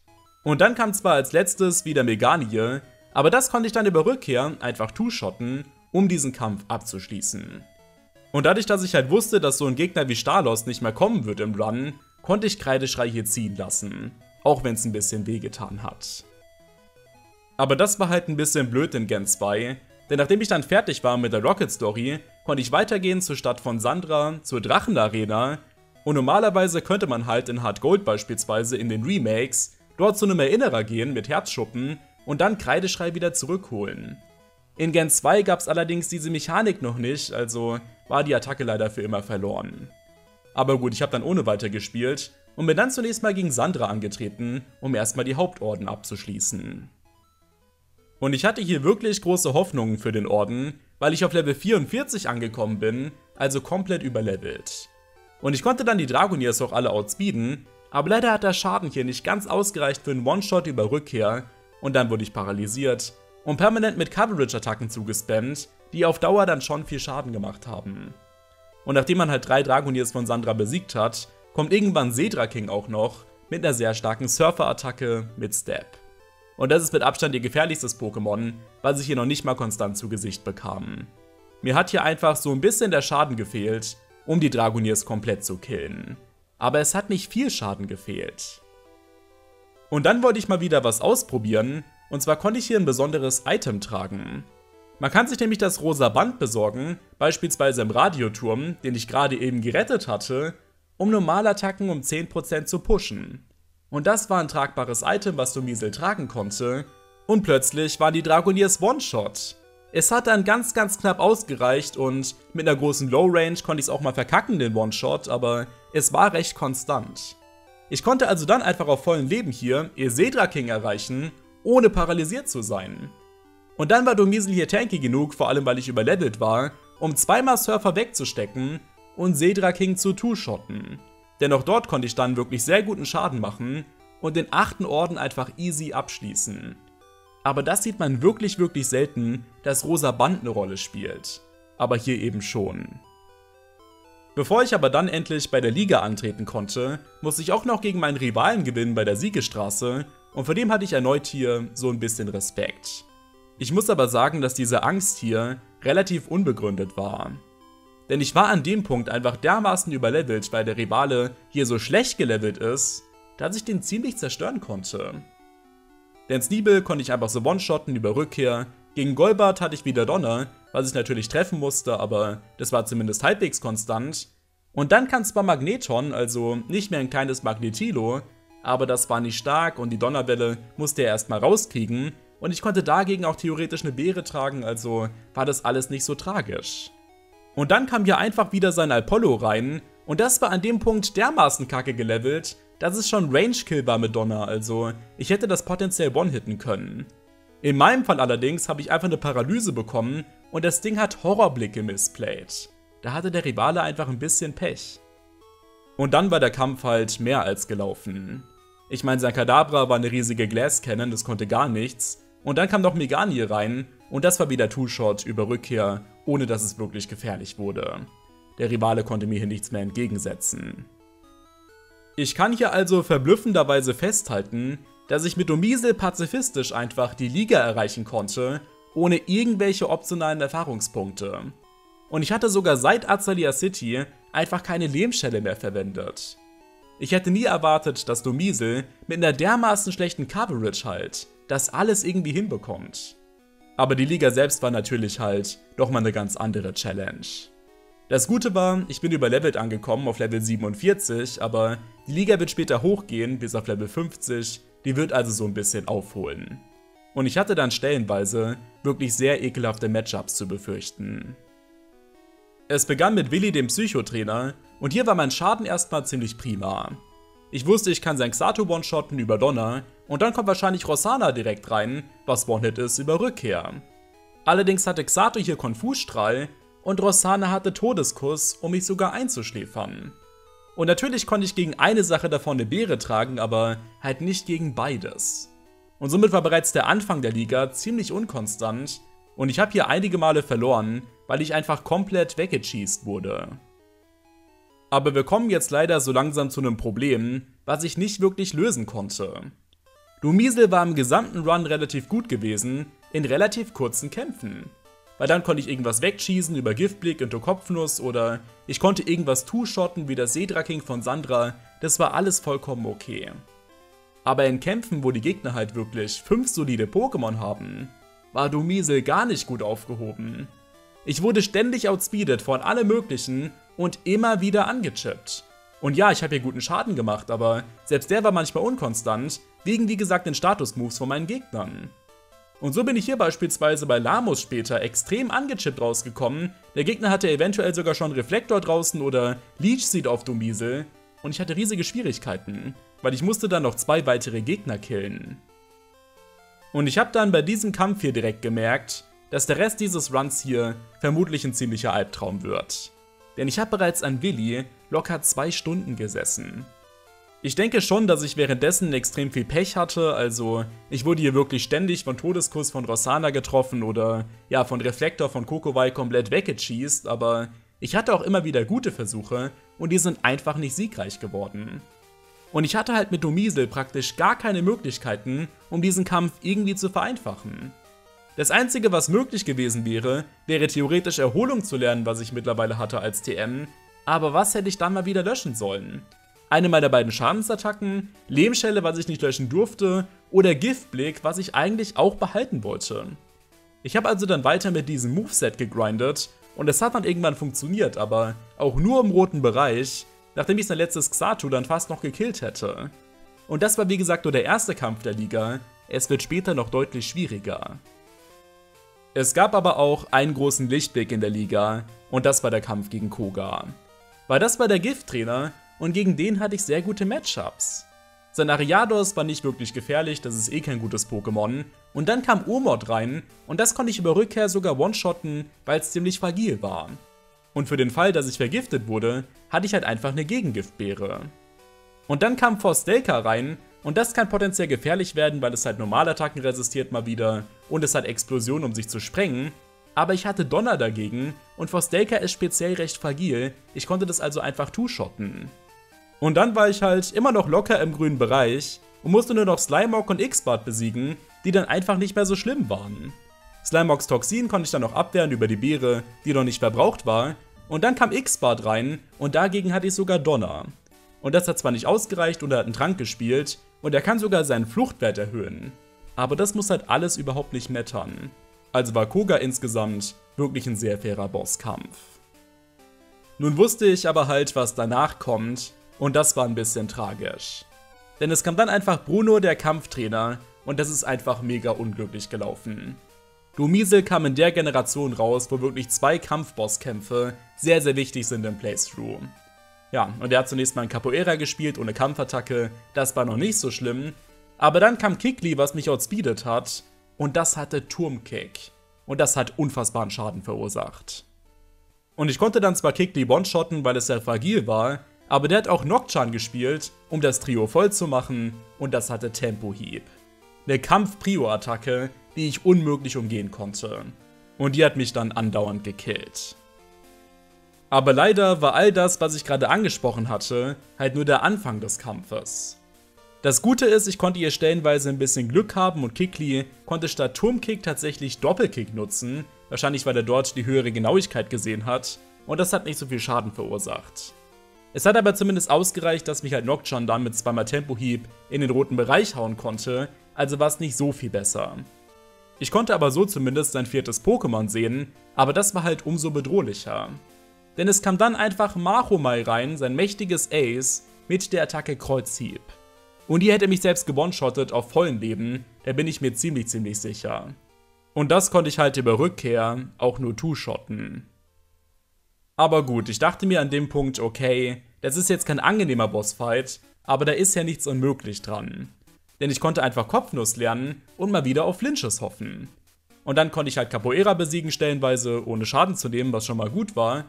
Und dann kam zwar als letztes wieder Meganie, aber das konnte ich dann über Rückkehr einfach two-shotten, um diesen Kampf abzuschließen. Und dadurch, dass ich halt wusste, dass so ein Gegner wie Stalos nicht mehr kommen wird im Run, konnte ich Kreideschrei hier ziehen lassen, auch wenn es ein bisschen wehgetan hat. Aber das war halt ein bisschen blöd in Gen 2, denn nachdem ich dann fertig war mit der Rocket Story, konnte ich weitergehen zur Stadt von Sandra, zur Drachenarena. Und normalerweise könnte man halt in Hard Gold beispielsweise in den Remakes dort zu einem Erinnerer gehen mit Herzschuppen und dann Kreideschrei wieder zurückholen. In Gen 2 gab es allerdings diese Mechanik noch nicht, also war die Attacke leider für immer verloren. Aber gut, ich habe dann ohne weiter gespielt und bin dann zunächst mal gegen Sandra angetreten, um erstmal die Hauptorden abzuschließen. Und ich hatte hier wirklich große Hoffnungen für den Orden, weil ich auf Level 44 angekommen bin, also komplett überlevelt. Und ich konnte dann die Dragoniers auch alle outspeeden, aber leider hat der Schaden hier nicht ganz ausgereicht für einen One-Shot über Rückkehr und dann wurde ich paralysiert und permanent mit Coverage-Attacken zugespammt, die auf Dauer dann schon viel Schaden gemacht haben. Und nachdem man halt drei Dragoniers von Sandra besiegt hat, kommt irgendwann Sedra King auch noch mit einer sehr starken Surfer-Attacke mit Step. Und das ist mit Abstand ihr gefährlichstes Pokémon, was ich hier noch nicht mal konstant zu Gesicht bekam. Mir hat hier einfach so ein bisschen der Schaden gefehlt, um die Dragoniers komplett zu killen. Aber es hat nicht viel Schaden gefehlt. Und dann wollte ich mal wieder was ausprobieren, und zwar konnte ich hier ein besonderes Item tragen. Man kann sich nämlich das rosa Band besorgen, beispielsweise im Radioturm, den ich gerade eben gerettet hatte, um Normalattacken um 10% zu pushen. Und das war ein tragbares Item, was Domiesel tragen konnte. Und plötzlich war die Dragoniers One-Shot. Es hat dann ganz, ganz knapp ausgereicht und mit einer großen Low-Range konnte ich es auch mal verkacken, den One-Shot, aber es war recht konstant. Ich konnte also dann einfach auf vollen Leben hier ihr Sedra King erreichen, ohne paralysiert zu sein. Und dann war Domiesel hier tanky genug, vor allem weil ich überlevelt war, um zweimal Surfer wegzustecken und Sedra King zu two-shotten. Denn auch dort konnte ich dann wirklich sehr guten Schaden machen und den achten Orden einfach easy abschließen. Aber das sieht man wirklich, wirklich selten, dass Rosa Band eine Rolle spielt. Aber hier eben schon. Bevor ich aber dann endlich bei der Liga antreten konnte, musste ich auch noch gegen meinen Rivalen gewinnen bei der Siegestraße und vor dem hatte ich erneut hier so ein bisschen Respekt. Ich muss aber sagen, dass diese Angst hier relativ unbegründet war. Denn ich war an dem Punkt einfach dermaßen überlevelt, weil der Rivale hier so schlecht gelevelt ist, dass ich den ziemlich zerstören konnte. Denn Sneeble konnte ich einfach so one-shotten über Rückkehr, gegen Golbart hatte ich wieder Donner, was ich natürlich treffen musste, aber das war zumindest halbwegs konstant. Und dann kam zwar Magneton, also nicht mehr ein kleines Magnetilo, aber das war nicht stark und die Donnerwelle musste er erstmal rauskriegen und ich konnte dagegen auch theoretisch eine Beere tragen, also war das alles nicht so tragisch. Und dann kam hier einfach wieder sein Apollo rein und das war an dem Punkt dermaßen kacke gelevelt, dass es schon Range-Kill war mit Donner, also ich hätte das potenziell one-hitten können. In meinem Fall allerdings habe ich einfach eine Paralyse bekommen und das Ding hat Horrorblicke missplayed. Da hatte der Rivale einfach ein bisschen Pech. Und dann war der Kampf halt mehr als gelaufen. Ich meine, sein Kadabra war eine riesige Glass Cannon, das konnte gar nichts. Und dann kam noch Megani rein und das war wieder Two-Shot über Rückkehr, ohne dass es wirklich gefährlich wurde. Der Rivale konnte mir hier nichts mehr entgegensetzen. Ich kann hier also verblüffenderweise festhalten, dass ich mit Domiesel pazifistisch einfach die Liga erreichen konnte, ohne irgendwelche optionalen Erfahrungspunkte. Und ich hatte sogar seit Azalia City einfach keine Lehmschelle mehr verwendet. Ich hätte nie erwartet, dass Domiesel mit einer dermaßen schlechten Coverage halt das alles irgendwie hinbekommt. Aber die Liga selbst war natürlich halt doch mal eine ganz andere Challenge. Das Gute war, ich bin überlevelt angekommen auf Level 47, aber die Liga wird später hochgehen bis auf Level 50, die wird also so ein bisschen aufholen. Und ich hatte dann stellenweise wirklich sehr ekelhafte Matchups zu befürchten. Es begann mit Willi dem Psychotrainer und hier war mein Schaden erstmal ziemlich prima. Ich wusste, ich kann sein Xato one-shotten über Donner und dann kommt wahrscheinlich Rosana direkt rein, was One-Hit ist über Rückkehr. Allerdings hatte Xato hier Konfusstrahl und Rossana hatte Todeskuss, um mich sogar einzuschläfern. Und natürlich konnte ich gegen eine Sache davon eine Beere tragen, aber halt nicht gegen beides. Und somit war bereits der Anfang der Liga ziemlich unkonstant und ich habe hier einige Male verloren, weil ich einfach komplett weggecheased wurde. Aber wir kommen jetzt leider so langsam zu einem Problem, was ich nicht wirklich lösen konnte. Lumiesel war im gesamten Run relativ gut gewesen, in relativ kurzen Kämpfen weil dann konnte ich irgendwas wegschießen über Giftblick into Kopfnuss oder ich konnte irgendwas two-shotten wie das Sedra King von Sandra, das war alles vollkommen okay. Aber in Kämpfen, wo die Gegner halt wirklich 5 solide Pokémon haben, war Domiesel gar nicht gut aufgehoben. Ich wurde ständig outspeedet von allem möglichen und immer wieder angechippt. Und ja, ich habe hier guten Schaden gemacht, aber selbst der war manchmal unkonstant, wegen wie gesagt den Status-Moves von meinen Gegnern. Und so bin ich hier beispielsweise bei Lamus später extrem angechippt rausgekommen. Der Gegner hatte eventuell sogar schon Reflektor draußen oder Leech Seed auf Domiesel. Und ich hatte riesige Schwierigkeiten, weil ich musste dann noch zwei weitere Gegner killen. Und ich habe dann bei diesem Kampf hier direkt gemerkt, dass der Rest dieses Runs hier vermutlich ein ziemlicher Albtraum wird. Denn ich habe bereits an Willi locker zwei Stunden gesessen. Ich denke schon, dass ich währenddessen extrem viel Pech hatte, also ich wurde hier wirklich ständig von Todeskuss von Rossana getroffen oder ja von Reflektor von Kokowai komplett weggecheased, aber ich hatte auch immer wieder gute Versuche und die sind einfach nicht siegreich geworden. Und ich hatte halt mit Domiesel praktisch gar keine Möglichkeiten, um diesen Kampf irgendwie zu vereinfachen. Das einzige, was möglich gewesen wäre, wäre theoretisch Erholung zu lernen, was ich mittlerweile hatte als TM, aber was hätte ich dann mal wieder löschen sollen? Eine meiner beiden Schadensattacken, Lehmschelle, was ich nicht löschen durfte, oder Giftblick, was ich eigentlich auch behalten wollte. Ich habe also dann weiter mit diesem Moveset gegrindet und es hat dann irgendwann funktioniert, aber auch nur im roten Bereich, nachdem ich sein letztes Xatu dann fast noch gekillt hätte. Und das war wie gesagt nur der erste Kampf der Liga, es wird später noch deutlich schwieriger. Es gab aber auch einen großen Lichtblick in der Liga und das war der Kampf gegen Koga. Weil das war der Gifttrainer, und gegen den hatte ich sehr gute Matchups. Sein Ariados war nicht wirklich gefährlich, das ist eh kein gutes Pokémon. Und dann kam Urmod rein und das konnte ich über Rückkehr sogar one-shotten, weil es ziemlich fragil war. Und für den Fall, dass ich vergiftet wurde, hatte ich halt einfach eine Gegengiftbeere. Und dann kam Forstelka rein und das kann potenziell gefährlich werden, weil es halt Normalattacken resistiert mal wieder und es hat Explosionen, um sich zu sprengen. Aber ich hatte Donner dagegen und Forstelka ist speziell recht fragil, ich konnte das also einfach two-shotten. Und dann war ich halt immer noch locker im grünen Bereich und musste nur noch Slimog und X-Bart besiegen, die dann einfach nicht mehr so schlimm waren. Slimogs Toxin konnte ich dann noch abwehren über die Beere, die noch nicht verbraucht war, und dann kam X-Bart rein und dagegen hatte ich sogar Donner. Und das hat zwar nicht ausgereicht und er hat einen Trank gespielt und er kann sogar seinen Fluchtwert erhöhen. Aber das muss halt alles überhaupt nicht mettern. Also war Koga insgesamt wirklich ein sehr fairer Bosskampf. Nun wusste ich aber halt, was danach kommt und das war ein bisschen tragisch. Denn es kam dann einfach Bruno, der Kampftrainer, und das ist einfach mega unglücklich gelaufen. Domiesel kam in der Generation raus, wo wirklich zwei Kampfbosskämpfe sehr, sehr wichtig sind im Playthrough. Ja, und er hat zunächst mal ein Capoeira gespielt ohne Kampfattacke, das war noch nicht so schlimm. Aber dann kam Kikli, was mich outspeedet hat, und das hatte Turmkick. Und das hat unfassbaren Schaden verursacht. Und ich konnte dann zwar Kikli one-shotten, weil es sehr fragil war, aber der hat auch Nocturne gespielt, um das Trio voll zu machen, und das hatte Tempo-Hieb. Eine Kampf-Prio-Attacke, die ich unmöglich umgehen konnte. Und die hat mich dann andauernd gekillt. Aber leider war all das, was ich gerade angesprochen hatte, halt nur der Anfang des Kampfes. Das Gute ist, ich konnte hier stellenweise ein bisschen Glück haben und Kikli konnte statt Turmkick tatsächlich Doppelkick nutzen, wahrscheinlich weil er dort die höhere Genauigkeit gesehen hat, und das hat nicht so viel Schaden verursacht. Es hat aber zumindest ausgereicht, dass mich halt Nocturne dann mit zweimal Tempohieb in den roten Bereich hauen konnte, also war es nicht so viel besser. Ich konnte aber so zumindest sein viertes Pokémon sehen, aber das war halt umso bedrohlicher. Denn es kam dann einfach Mahomai rein, sein mächtiges Ace, mit der Attacke Kreuzhieb. Und die hätte mich selbst gewonshottet auf vollen Leben, da bin ich mir ziemlich ziemlich sicher. Und das konnte ich halt über Rückkehr auch nur two-shotten. Aber gut, ich dachte mir an dem Punkt, okay, das ist jetzt kein angenehmer Bossfight, aber da ist ja nichts unmöglich dran. Denn ich konnte einfach Kopfnuss lernen und mal wieder auf Flinches hoffen. Und dann konnte ich halt Capoeira besiegen stellenweise, ohne Schaden zu nehmen, was schon mal gut war.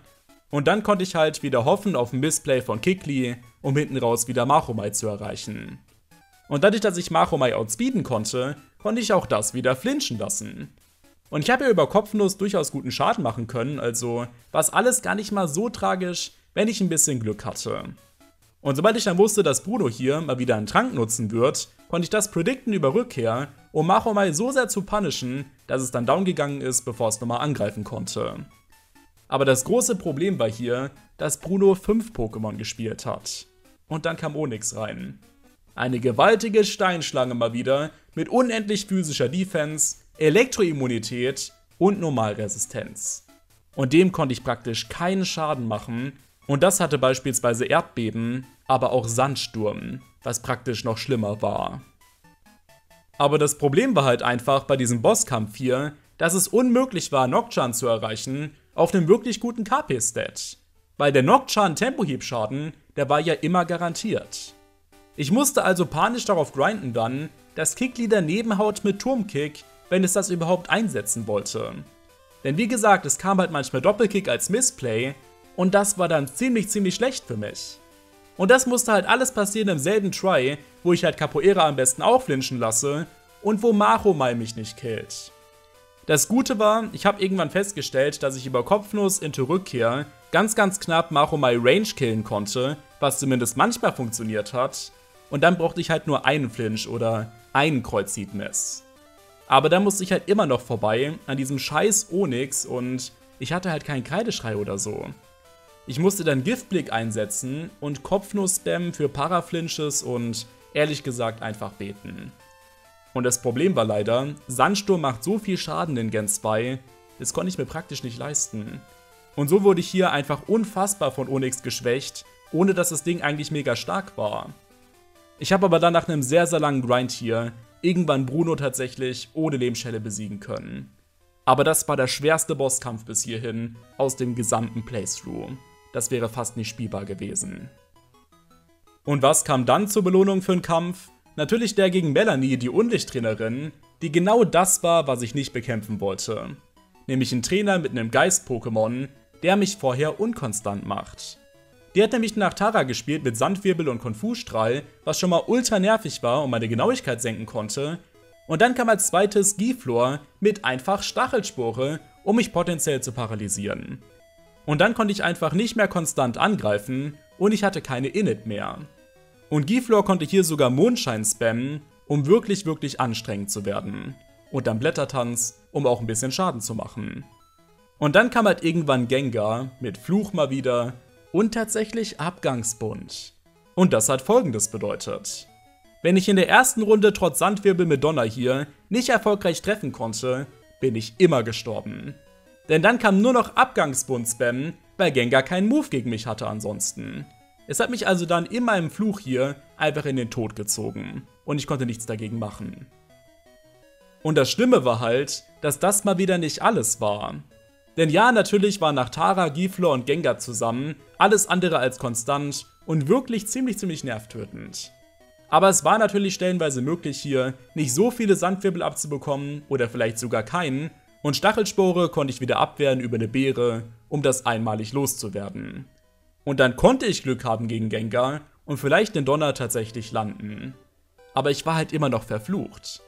Und dann konnte ich halt wieder hoffen auf ein Missplay von Kikli, um hinten raus wieder Machomai zu erreichen. Und dadurch, dass ich Machomai outspeeden konnte, konnte ich auch das wieder flinchen lassen. Und ich habe ja über Kopfnuss durchaus guten Schaden machen können, also war es alles gar nicht mal so tragisch, wenn ich ein bisschen Glück hatte. Und sobald ich dann wusste, dass Bruno hier mal wieder einen Trank nutzen wird, konnte ich das predikten über Rückkehr, um Machomai so sehr zu punishen, dass es dann down gegangen ist, bevor es nochmal angreifen konnte. Aber das große Problem war hier, dass Bruno 5 Pokémon gespielt hat. Und dann kam Onyx rein. Eine gewaltige Steinschlange mal wieder, mit unendlich physischer Defense, Elektroimmunität und Normalresistenz. Und dem konnte ich praktisch keinen Schaden machen. Und das hatte beispielsweise Erdbeben, aber auch Sandsturm, was praktisch noch schlimmer war. Aber das Problem war halt einfach bei diesem Bosskampf hier, dass es unmöglich war, Nocturne zu erreichen auf einem wirklich guten KP-Stat. Weil der Nocturne Tempohiebschaden, der war ja immer garantiert. Ich musste also panisch darauf grinden dann, dass Kikli daneben haut mit Turmkick wenn es das überhaupt einsetzen wollte. Denn wie gesagt, es kam halt manchmal Doppelkick als Missplay und das war dann ziemlich, ziemlich schlecht für mich. Und das musste halt alles passieren im selben Try, wo ich halt Capoeira am besten auch flinchen lasse und wo Mahomai mich nicht killt. Das Gute war, ich habe irgendwann festgestellt, dass ich über Kopfnuss into Rückkehr ganz ganz knapp Mahomai Range killen konnte, was zumindest manchmal funktioniert hat. Und dann brauchte ich halt nur einen Flinch oder einen Kreuzhieb-Miss. Aber da musste ich halt immer noch vorbei an diesem scheiß Onyx und ich hatte halt keinen Kreideschrei oder so. Ich musste dann Giftblick einsetzen und Kopfnuss-Spam für Paraflinches und ehrlich gesagt einfach beten. Und das Problem war leider, Sandsturm macht so viel Schaden in Gen 2, das konnte ich mir praktisch nicht leisten. Und so wurde ich hier einfach unfassbar von Onyx geschwächt, ohne dass das Ding eigentlich mega stark war. Ich habe aber dann nach einem sehr, sehr langen Grind hier irgendwann Bruno tatsächlich ohne Lebensschelle besiegen können. Aber das war der schwerste Bosskampf bis hierhin aus dem gesamten Playthrough. Das wäre fast nicht spielbar gewesen. Und was kam dann zur Belohnung für den Kampf? Natürlich der gegen Melanie, die Unlichttrainerin, die genau das war, was ich nicht bekämpfen wollte. Nämlich ein Trainer mit einem Geist-Pokémon, der mich vorher unkonstant macht. Die hat nämlich nach Tara gespielt mit Sandwirbel und Konfusstrahl, was schon mal ultra nervig war und meine Genauigkeit senken konnte. Und dann kam als zweites Giflor mit einfach Stachelspore, um mich potenziell zu paralysieren. Und dann konnte ich einfach nicht mehr konstant angreifen und ich hatte keine Init mehr. Und Giflor konnte hier sogar Mondschein spammen, um wirklich, wirklich anstrengend zu werden. Und dann Blättertanz, um auch ein bisschen Schaden zu machen. Und dann kam halt irgendwann Gengar mit Fluch mal wieder und tatsächlich Abgangsbund. Und das hat folgendes bedeutet. Wenn ich in der ersten Runde trotz Sandwirbel mit Donner hier nicht erfolgreich treffen konnte, bin ich immer gestorben. Denn dann kam nur noch Abgangsbund-Spam, weil Gengar keinen Move gegen mich hatte ansonsten. Es hat mich also dann in meinem Fluch hier einfach in den Tod gezogen und ich konnte nichts dagegen machen. Und das Schlimme war halt, dass das mal wieder nicht alles war. Denn ja, natürlich waren nach Tara, Giflor und Gengar zusammen alles andere als konstant und wirklich ziemlich ziemlich nervtötend. Aber es war natürlich stellenweise möglich hier, nicht so viele Sandwirbel abzubekommen oder vielleicht sogar keinen, und Stachelspore konnte ich wieder abwehren über eine Beere, um das einmalig loszuwerden. Und dann konnte ich Glück haben gegen Gengar und vielleicht den Donner tatsächlich landen. Aber ich war halt immer noch verflucht.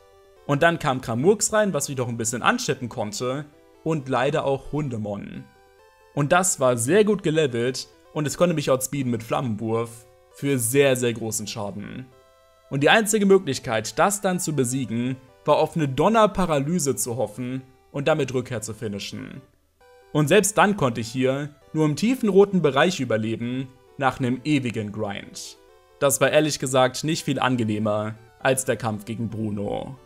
Und dann kam Kramurks rein, was mich doch ein bisschen anschippen konnte, und leider auch Hundemon. Und das war sehr gut gelevelt und es konnte mich outspeeden mit Flammenwurf für sehr, sehr großen Schaden. Und die einzige Möglichkeit, das dann zu besiegen, war auf eine Donnerparalyse zu hoffen und damit Rückkehr zu finishen. Und selbst dann konnte ich hier nur im tiefen roten Bereich überleben, nach einem ewigen Grind. Das war ehrlich gesagt nicht viel angenehmer als der Kampf gegen Bruno.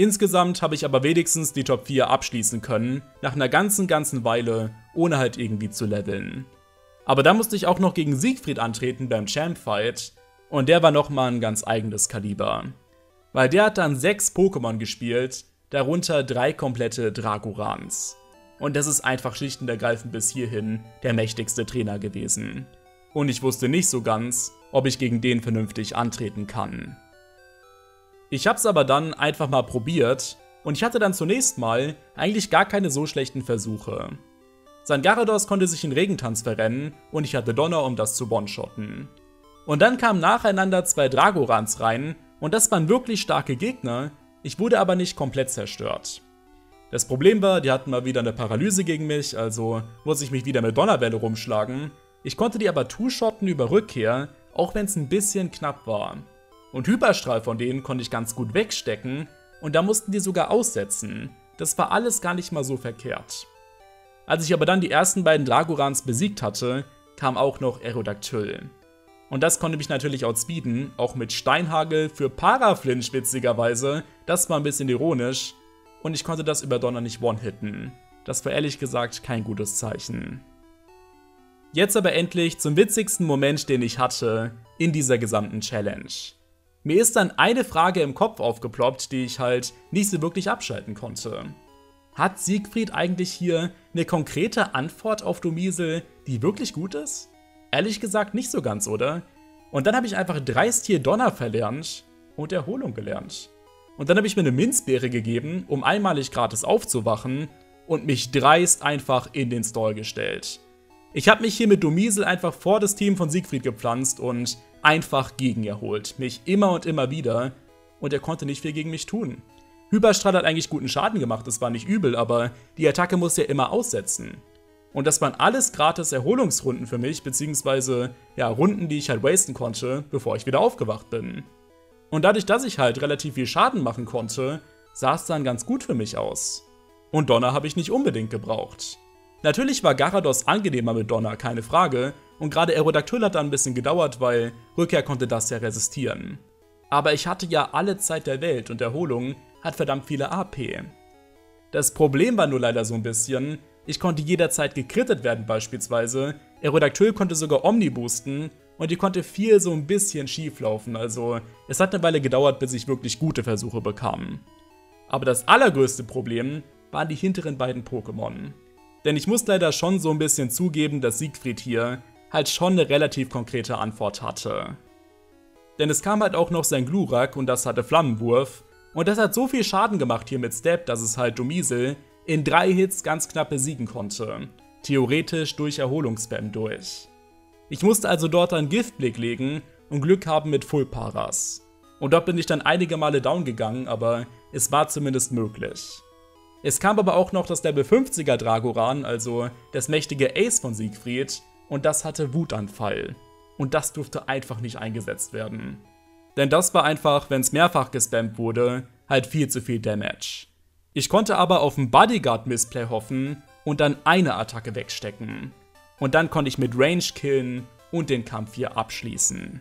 Insgesamt habe ich aber wenigstens die Top 4 abschließen können, nach einer ganzen, ganzen Weile, ohne halt irgendwie zu leveln. Aber da musste ich auch noch gegen Siegfried antreten beim Champ Fight, und der war nochmal ein ganz eigenes Kaliber. Weil der hat dann 6 Pokémon gespielt, darunter drei komplette Dragorans. Und das ist einfach schlicht und ergreifend bis hierhin der mächtigste Trainer gewesen. Und ich wusste nicht so ganz, ob ich gegen den vernünftig antreten kann. Ich hab's aber dann einfach mal probiert und ich hatte dann zunächst mal eigentlich gar keine so schlechten Versuche. Sein Gyarados konnte sich in Regentanz verrennen und ich hatte Donner, um das zu one-shotten. Und dann kamen nacheinander zwei Dragorans rein und das waren wirklich starke Gegner, ich wurde aber nicht komplett zerstört. Das Problem war, die hatten mal wieder eine Paralyse gegen mich, also muss ich mich wieder mit Donnerwelle rumschlagen. Ich konnte die aber two-shotten über Rückkehr, auch wenn es ein bisschen knapp war. Und Hyperstrahl von denen konnte ich ganz gut wegstecken und da mussten die sogar aussetzen. Das war alles gar nicht mal so verkehrt. Als ich aber dann die ersten beiden Dragorans besiegt hatte, kam auch noch Aerodactyl. Und das konnte mich natürlich outspeeden, auch mit Steinhagel für Paraflinch witzigerweise. Das war ein bisschen ironisch. Und ich konnte das über Donner nicht one-hitten. Das war ehrlich gesagt kein gutes Zeichen. Jetzt aber endlich zum witzigsten Moment, den ich hatte in dieser gesamten Challenge. Mir ist dann eine Frage im Kopf aufgeploppt, die ich halt nicht so wirklich abschalten konnte. Hat Siegfried eigentlich hier eine konkrete Antwort auf Domiesel, die wirklich gut ist? Ehrlich gesagt nicht so ganz, oder? Und dann habe ich einfach dreist hier Donner verlernt und Erholung gelernt. Und dann habe ich mir eine Minzbeere gegeben, um einmalig gratis aufzuwachen und mich dreist einfach in den Stall gestellt. Ich habe mich hier mit Domiesel einfach vor das Team von Siegfried gepflanzt und einfach gegen erholt. Mich immer und immer wieder. Und er konnte nicht viel gegen mich tun. Hyperstrahl hat eigentlich guten Schaden gemacht, das war nicht übel, aber die Attacke muss ja immer aussetzen. Und das waren alles gratis Erholungsrunden für mich, beziehungsweise ja, Runden, die ich halt wasten konnte, bevor ich wieder aufgewacht bin. Und dadurch, dass ich halt relativ viel Schaden machen konnte, sah es dann ganz gut für mich aus. Und Donner habe ich nicht unbedingt gebraucht. Natürlich war Garados angenehmer mit Donner, keine Frage, und gerade Aerodactyl hat da ein bisschen gedauert, weil Rückkehr konnte das ja resistieren. Aber ich hatte ja alle Zeit der Welt und Erholung hat verdammt viele AP. Das Problem war nur leider so ein bisschen, ich konnte jederzeit gekrittet werden beispielsweise, Aerodactyl konnte sogar Omni boosten und die konnte viel so ein bisschen schief laufen, also es hat eine Weile gedauert, bis ich wirklich gute Versuche bekam. Aber das allergrößte Problem waren die hinteren beiden Pokémon. Denn ich muss leider schon so ein bisschen zugeben, dass Siegfried hier halt schon eine relativ konkrete Antwort hatte. Denn es kam halt auch noch sein Glurak und das hatte Flammenwurf. Und das hat so viel Schaden gemacht hier mit Step, dass es halt Domisel in drei Hits ganz knapp besiegen konnte. Theoretisch durch Erholungsspam durch. Ich musste also dort einen Giftblick legen und Glück haben mit Full Paras. Und dort bin ich dann einige Male down gegangen, aber es war zumindest möglich. Es kam aber auch noch das Level 50er Dragoran, also das mächtige Ace von Siegfried, und das hatte Wutanfall. Und das durfte einfach nicht eingesetzt werden. Denn das war einfach, wenn es mehrfach gespammt wurde, halt viel zu viel Damage. Ich konnte aber auf ein Bodyguard-Missplay hoffen und dann eine Attacke wegstecken. Und dann konnte ich mit Range killen und den Kampf hier abschließen.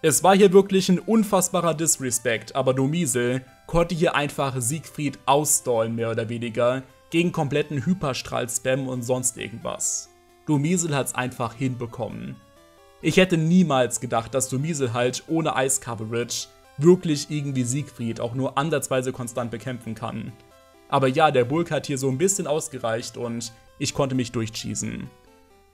Es war hier wirklich ein unfassbarer Disrespect, aber Domisel konnte hier einfach Siegfried ausstallen, mehr oder weniger, gegen kompletten Hyperstrahl-Spam und sonst irgendwas. Domisel hat's einfach hinbekommen. Ich hätte niemals gedacht, dass Domisel halt ohne Ice Coverage wirklich irgendwie Siegfried auch nur ansatzweise konstant bekämpfen kann. Aber ja, der Bulk hat hier so ein bisschen ausgereicht und ich konnte mich durchschießen.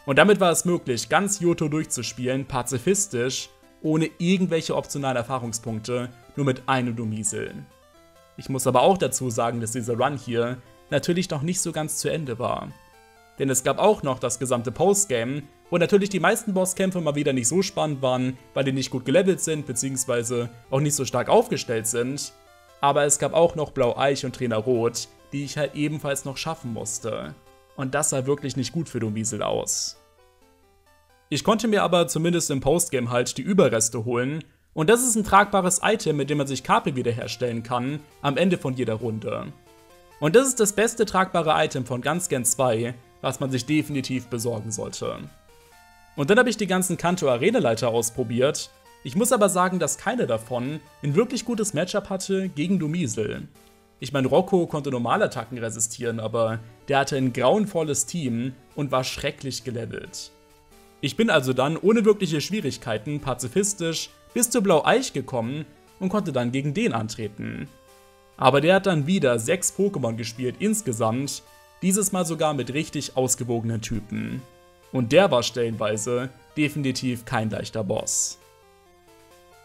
Und damit war es möglich, ganz Yoto durchzuspielen, pazifistisch ohne irgendwelche optionalen Erfahrungspunkte, nur mit einem Domisel. Ich muss aber auch dazu sagen, dass dieser Run hier natürlich noch nicht so ganz zu Ende war. Denn es gab auch noch das gesamte Postgame, wo natürlich die meisten Bosskämpfe mal wieder nicht so spannend waren, weil die nicht gut gelevelt sind, beziehungsweise auch nicht so stark aufgestellt sind. Aber es gab auch noch Blau-Eich und Trainer Rot, die ich halt ebenfalls noch schaffen musste. Und das sah wirklich nicht gut für Domiesel aus. Ich konnte mir aber zumindest im Postgame halt die Überreste holen. Und das ist ein tragbares Item, mit dem man sich KP wiederherstellen kann, am Ende von jeder Runde. Und das ist das beste tragbare Item von ganz Gen 2, was man sich definitiv besorgen sollte. Und dann habe ich die ganzen Kanto Arenaleiter ausprobiert. Ich muss aber sagen, dass keine davon ein wirklich gutes Matchup hatte gegen Domisel. Ich meine, Rocco konnte Normalattacken resistieren, aber der hatte ein grauenvolles Team und war schrecklich gelevelt. Ich bin also dann ohne wirkliche Schwierigkeiten pazifistisch bis zu Blau-Eich gekommen und konnte dann gegen den antreten. Aber der hat dann wieder sechs Pokémon gespielt insgesamt, dieses Mal sogar mit richtig ausgewogenen Typen. Und der war stellenweise definitiv kein leichter Boss.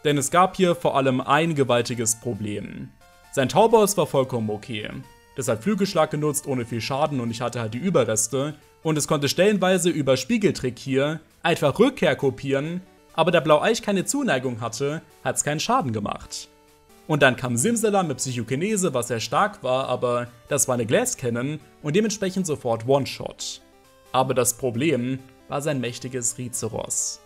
Denn es gab hier vor allem ein gewaltiges Problem. Sein Tauboss war vollkommen okay. Das hat Flügelschlag genutzt ohne viel Schaden und ich hatte halt die Überreste. Und es konnte stellenweise über Spiegeltrick hier einfach Rückkehr kopieren, aber da Blau-Eich keine Zuneigung hatte, hat es keinen Schaden gemacht. Und dann kam Simsala mit Psychokinese, was sehr stark war, aber das war eine Glass Cannon und dementsprechend sofort One-Shot. Aber das Problem war sein mächtiges Rizeros.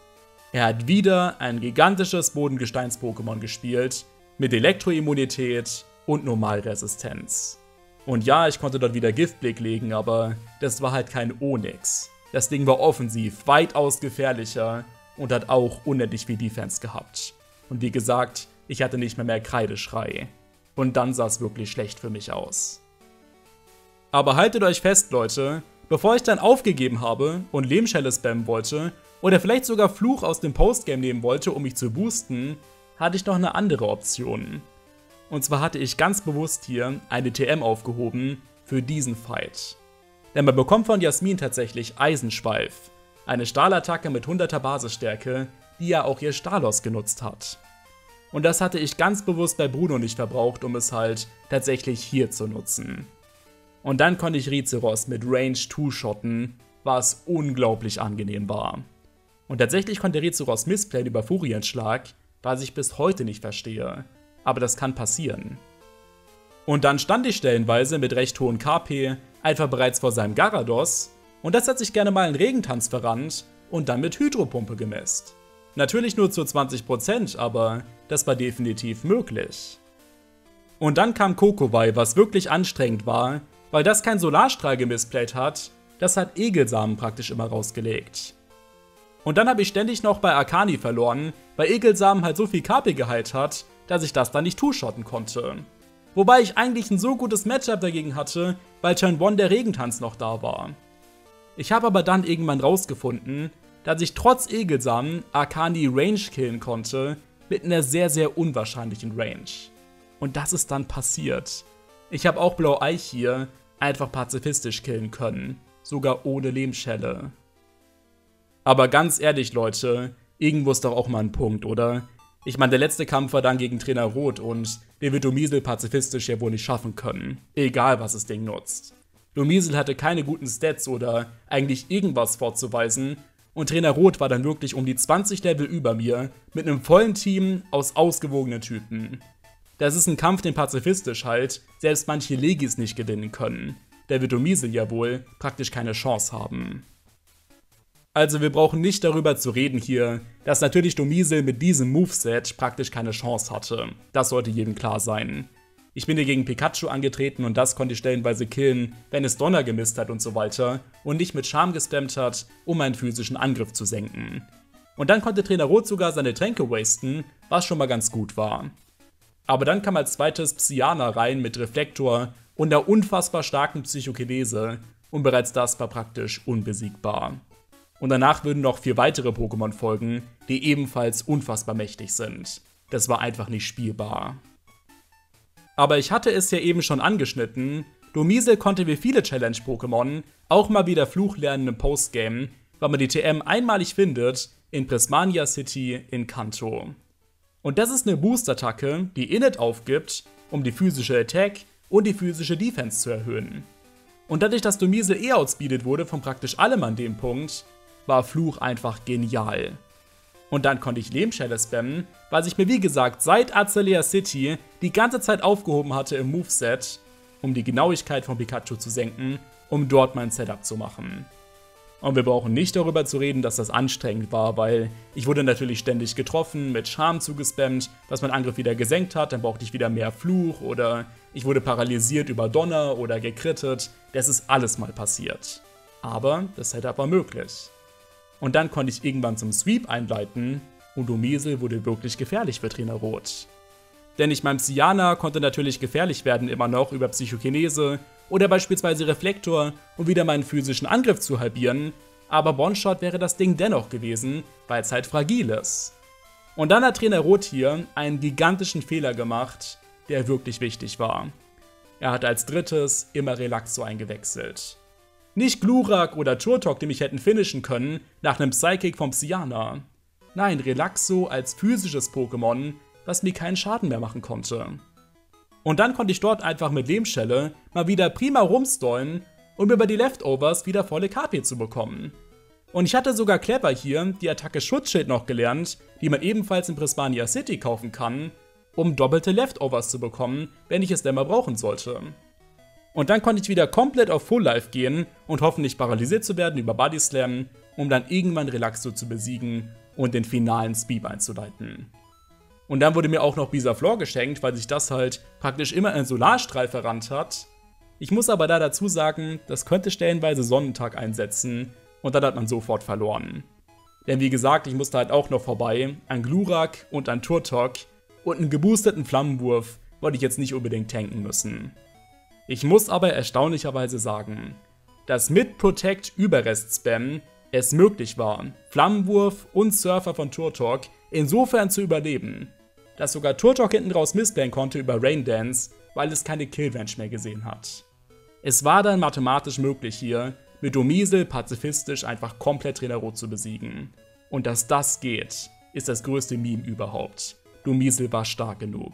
Er hat wieder ein gigantisches Bodengesteins-Pokémon gespielt, mit Elektroimmunität und Normalresistenz. Und ja, ich konnte dort wieder Giftblick legen, aber das war halt kein Onyx. Das Ding war offensiv, weitaus gefährlicher und hat auch unendlich viel Defense gehabt. Und wie gesagt, ich hatte nicht mehr mehr Kreideschrei. Und dann sah es wirklich schlecht für mich aus. Aber haltet euch fest, Leute, bevor ich dann aufgegeben habe und Lehmschelle spammen wollte oder vielleicht sogar Fluch aus dem Postgame nehmen wollte, um mich zu boosten, hatte ich noch eine andere Option. Und zwar hatte ich ganz bewusst hier eine TM aufgehoben für diesen Fight. Denn man bekommt von Jasmin tatsächlich Eisenschweif, eine Stahlattacke mit 100er Basisstärke, die ja auch ihr Stalos genutzt hat. Und das hatte ich ganz bewusst bei Bruno nicht verbraucht, um es halt tatsächlich hier zu nutzen. Und dann konnte ich Rizeros mit Range 2 shotten, was unglaublich angenehm war. Und tatsächlich konnte Rizeros missplayen über Furienschlag, was ich bis heute nicht verstehe. Aber das kann passieren. Und dann stand ich stellenweise mit recht hohen KP einfach bereits vor seinem Garados und das hat sich gerne mal in Regentanz verrannt und dann mit Hydropumpe gemäst. Natürlich nur zu 20%, aber das war definitiv möglich. Und dann kam Kokowai, was wirklich anstrengend war, weil das kein Solarstrahl gemisplayt hat, das hat Egelsamen praktisch immer rausgelegt. Und dann habe ich ständig noch bei Akani verloren, weil Egelsamen halt so viel KP geheilt hat, dass ich das dann nicht two-shotten konnte. Wobei ich eigentlich ein so gutes Matchup dagegen hatte, weil Turn 1 der Regentanz noch da war. Ich habe aber dann irgendwann rausgefunden, dass ich trotz Egelsamen Arcani Range killen konnte, mit einer sehr, sehr unwahrscheinlichen Range. Und das ist dann passiert. Ich habe auch Blau-Eich hier einfach pazifistisch killen können, sogar ohne Lehmschelle. Aber ganz ehrlich, Leute, irgendwo ist doch auch mal ein Punkt, oder? Ich meine, der letzte Kampf war dann gegen Trainer Roth und der wird Domiesel pazifistisch ja wohl nicht schaffen können. Egal, was das Ding nutzt. Domiesel hatte keine guten Stats oder eigentlich irgendwas vorzuweisen und Trainer Roth war dann wirklich um die 20 Level über mir mit einem vollen Team aus ausgewogenen Typen. Das ist ein Kampf, den pazifistisch halt selbst manche Legis nicht gewinnen können. Der wird Domiesel ja wohl praktisch keine Chance haben. Also wir brauchen nicht darüber zu reden hier, dass natürlich Domiesel mit diesem Moveset praktisch keine Chance hatte. Das sollte jedem klar sein. Ich bin hier gegen Pikachu angetreten und das konnte ich stellenweise killen, wenn es Donner gemisst hat und so weiter und nicht mit Charme gespammt hat, um meinen physischen Angriff zu senken. Und dann konnte Trainer Rot sogar seine Tränke wasten, was schon mal ganz gut war. Aber dann kam als zweites Psyana rein mit Reflektor und der unfassbar starken Psychokinese und bereits das war praktisch unbesiegbar und danach würden noch vier weitere Pokémon folgen, die ebenfalls unfassbar mächtig sind. Das war einfach nicht spielbar. Aber ich hatte es ja eben schon angeschnitten, Domiesel konnte wie viele Challenge-Pokémon auch mal wieder Fluch lernen im Postgame, weil man die TM einmalig findet in Prismania City in Kanto. Und das ist eine Boost-Attacke, die Init aufgibt, um die physische Attack und die physische Defense zu erhöhen. Und dadurch, dass Domiesel eh outspeedet wurde von praktisch allem an dem Punkt, war Fluch einfach genial. Und dann konnte ich Lehmschelle spammen, weil ich mir wie gesagt seit Azalea City die ganze Zeit aufgehoben hatte im Moveset, um die Genauigkeit von Pikachu zu senken, um dort mein Setup zu machen. Und wir brauchen nicht darüber zu reden, dass das anstrengend war, weil ich wurde natürlich ständig getroffen, mit Charme zugespammt, was mein Angriff wieder gesenkt hat, dann brauchte ich wieder mehr Fluch oder ich wurde paralysiert über Donner oder gekrittet. Das ist alles mal passiert. Aber das Setup war möglich. Und dann konnte ich irgendwann zum Sweep einleiten und Domesel wurde wirklich gefährlich für Trainer Roth. Denn ich meine, Psyana konnte natürlich gefährlich werden immer noch über Psychokinese oder beispielsweise Reflektor, um wieder meinen physischen Angriff zu halbieren, aber One-Shot wäre das Ding dennoch gewesen, weil es halt fragil ist. Und dann hat Trainer Roth hier einen gigantischen Fehler gemacht, der wirklich wichtig war. Er hat als drittes immer Relaxo eingewechselt. Nicht Glurak oder Turtok, die mich hätten finishen können, nach einem Psychic vom Psyana. Nein, Relaxo als physisches Pokémon, was mir keinen Schaden mehr machen konnte. Und dann konnte ich dort einfach mit Lehmschelle mal wieder prima rumstollen, um über die Leftovers wieder volle KP zu bekommen. Und ich hatte sogar clever hier die Attacke Schutzschild noch gelernt, die man ebenfalls in Prismania City kaufen kann, um doppelte Leftovers zu bekommen, wenn ich es denn mal brauchen sollte. Und dann konnte ich wieder komplett auf Full Life gehen und hoffen, nicht paralysiert zu werden über Body Slam, um dann irgendwann Relaxo zu besiegen und den finalen Speed einzuleiten. Und dann wurde mir auch noch Floor geschenkt, weil sich das halt praktisch immer in Solarstrahl verrannt hat. Ich muss aber da dazu sagen, das könnte stellenweise Sonnentag einsetzen und dann hat man sofort verloren. Denn wie gesagt, ich musste halt auch noch vorbei an Glurak und an Turtok und einen geboosteten Flammenwurf wollte ich jetzt nicht unbedingt tanken müssen. Ich muss aber erstaunlicherweise sagen, dass mit Protect Überrest Spam es möglich war, Flammenwurf und Surfer von Turtok insofern zu überleben, dass sogar Turtok hinten raus missplayen konnte über Rain Dance, weil es keine Killrange mehr gesehen hat. Es war dann mathematisch möglich hier, mit Domiesel pazifistisch einfach komplett Trainer Rot zu besiegen. Und dass das geht, ist das größte Meme überhaupt. Domiesel war stark genug.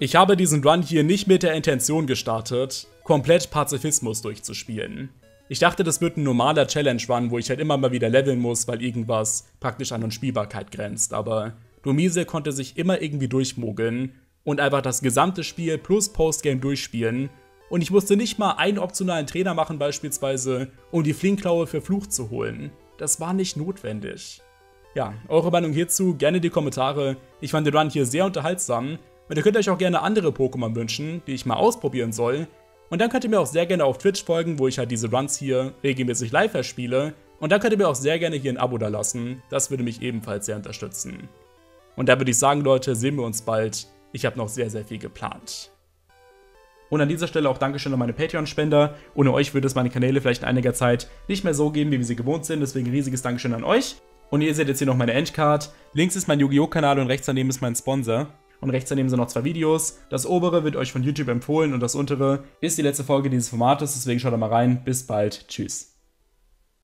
Ich habe diesen Run hier nicht mit der Intention gestartet, komplett Pazifismus durchzuspielen. Ich dachte, das wird ein normaler Challenge-Run, wo ich halt immer mal wieder leveln muss, weil irgendwas praktisch an Unspielbarkeit grenzt, aber Domise konnte sich immer irgendwie durchmogeln und einfach das gesamte Spiel plus Postgame durchspielen und ich musste nicht mal einen optionalen Trainer machen beispielsweise, um die Flinkklaue für Fluch zu holen. Das war nicht notwendig. Ja, eure Meinung hierzu gerne in die Kommentare. Ich fand den Run hier sehr unterhaltsam und ihr könnt euch auch gerne andere Pokémon wünschen, die ich mal ausprobieren soll. Und dann könnt ihr mir auch sehr gerne auf Twitch folgen, wo ich halt diese Runs hier regelmäßig live verspiele. Und dann könnt ihr mir auch sehr gerne hier ein Abo da lassen. Das würde mich ebenfalls sehr unterstützen. Und da würde ich sagen, Leute, sehen wir uns bald. Ich habe noch sehr, sehr viel geplant. Und an dieser Stelle auch Dankeschön an meine Patreon-Spender. Ohne euch würde es meine Kanäle vielleicht in einiger Zeit nicht mehr so geben, wie wir sie gewohnt sind. Deswegen riesiges Dankeschön an euch. Und ihr seht jetzt hier noch meine Endcard. Links ist mein Yu-Gi-Oh! Kanal und rechts daneben ist mein Sponsor und rechts daneben sind noch zwei Videos. Das obere wird euch von YouTube empfohlen und das untere ist die letzte Folge dieses Formates, deswegen schaut da mal rein. Bis bald, tschüss.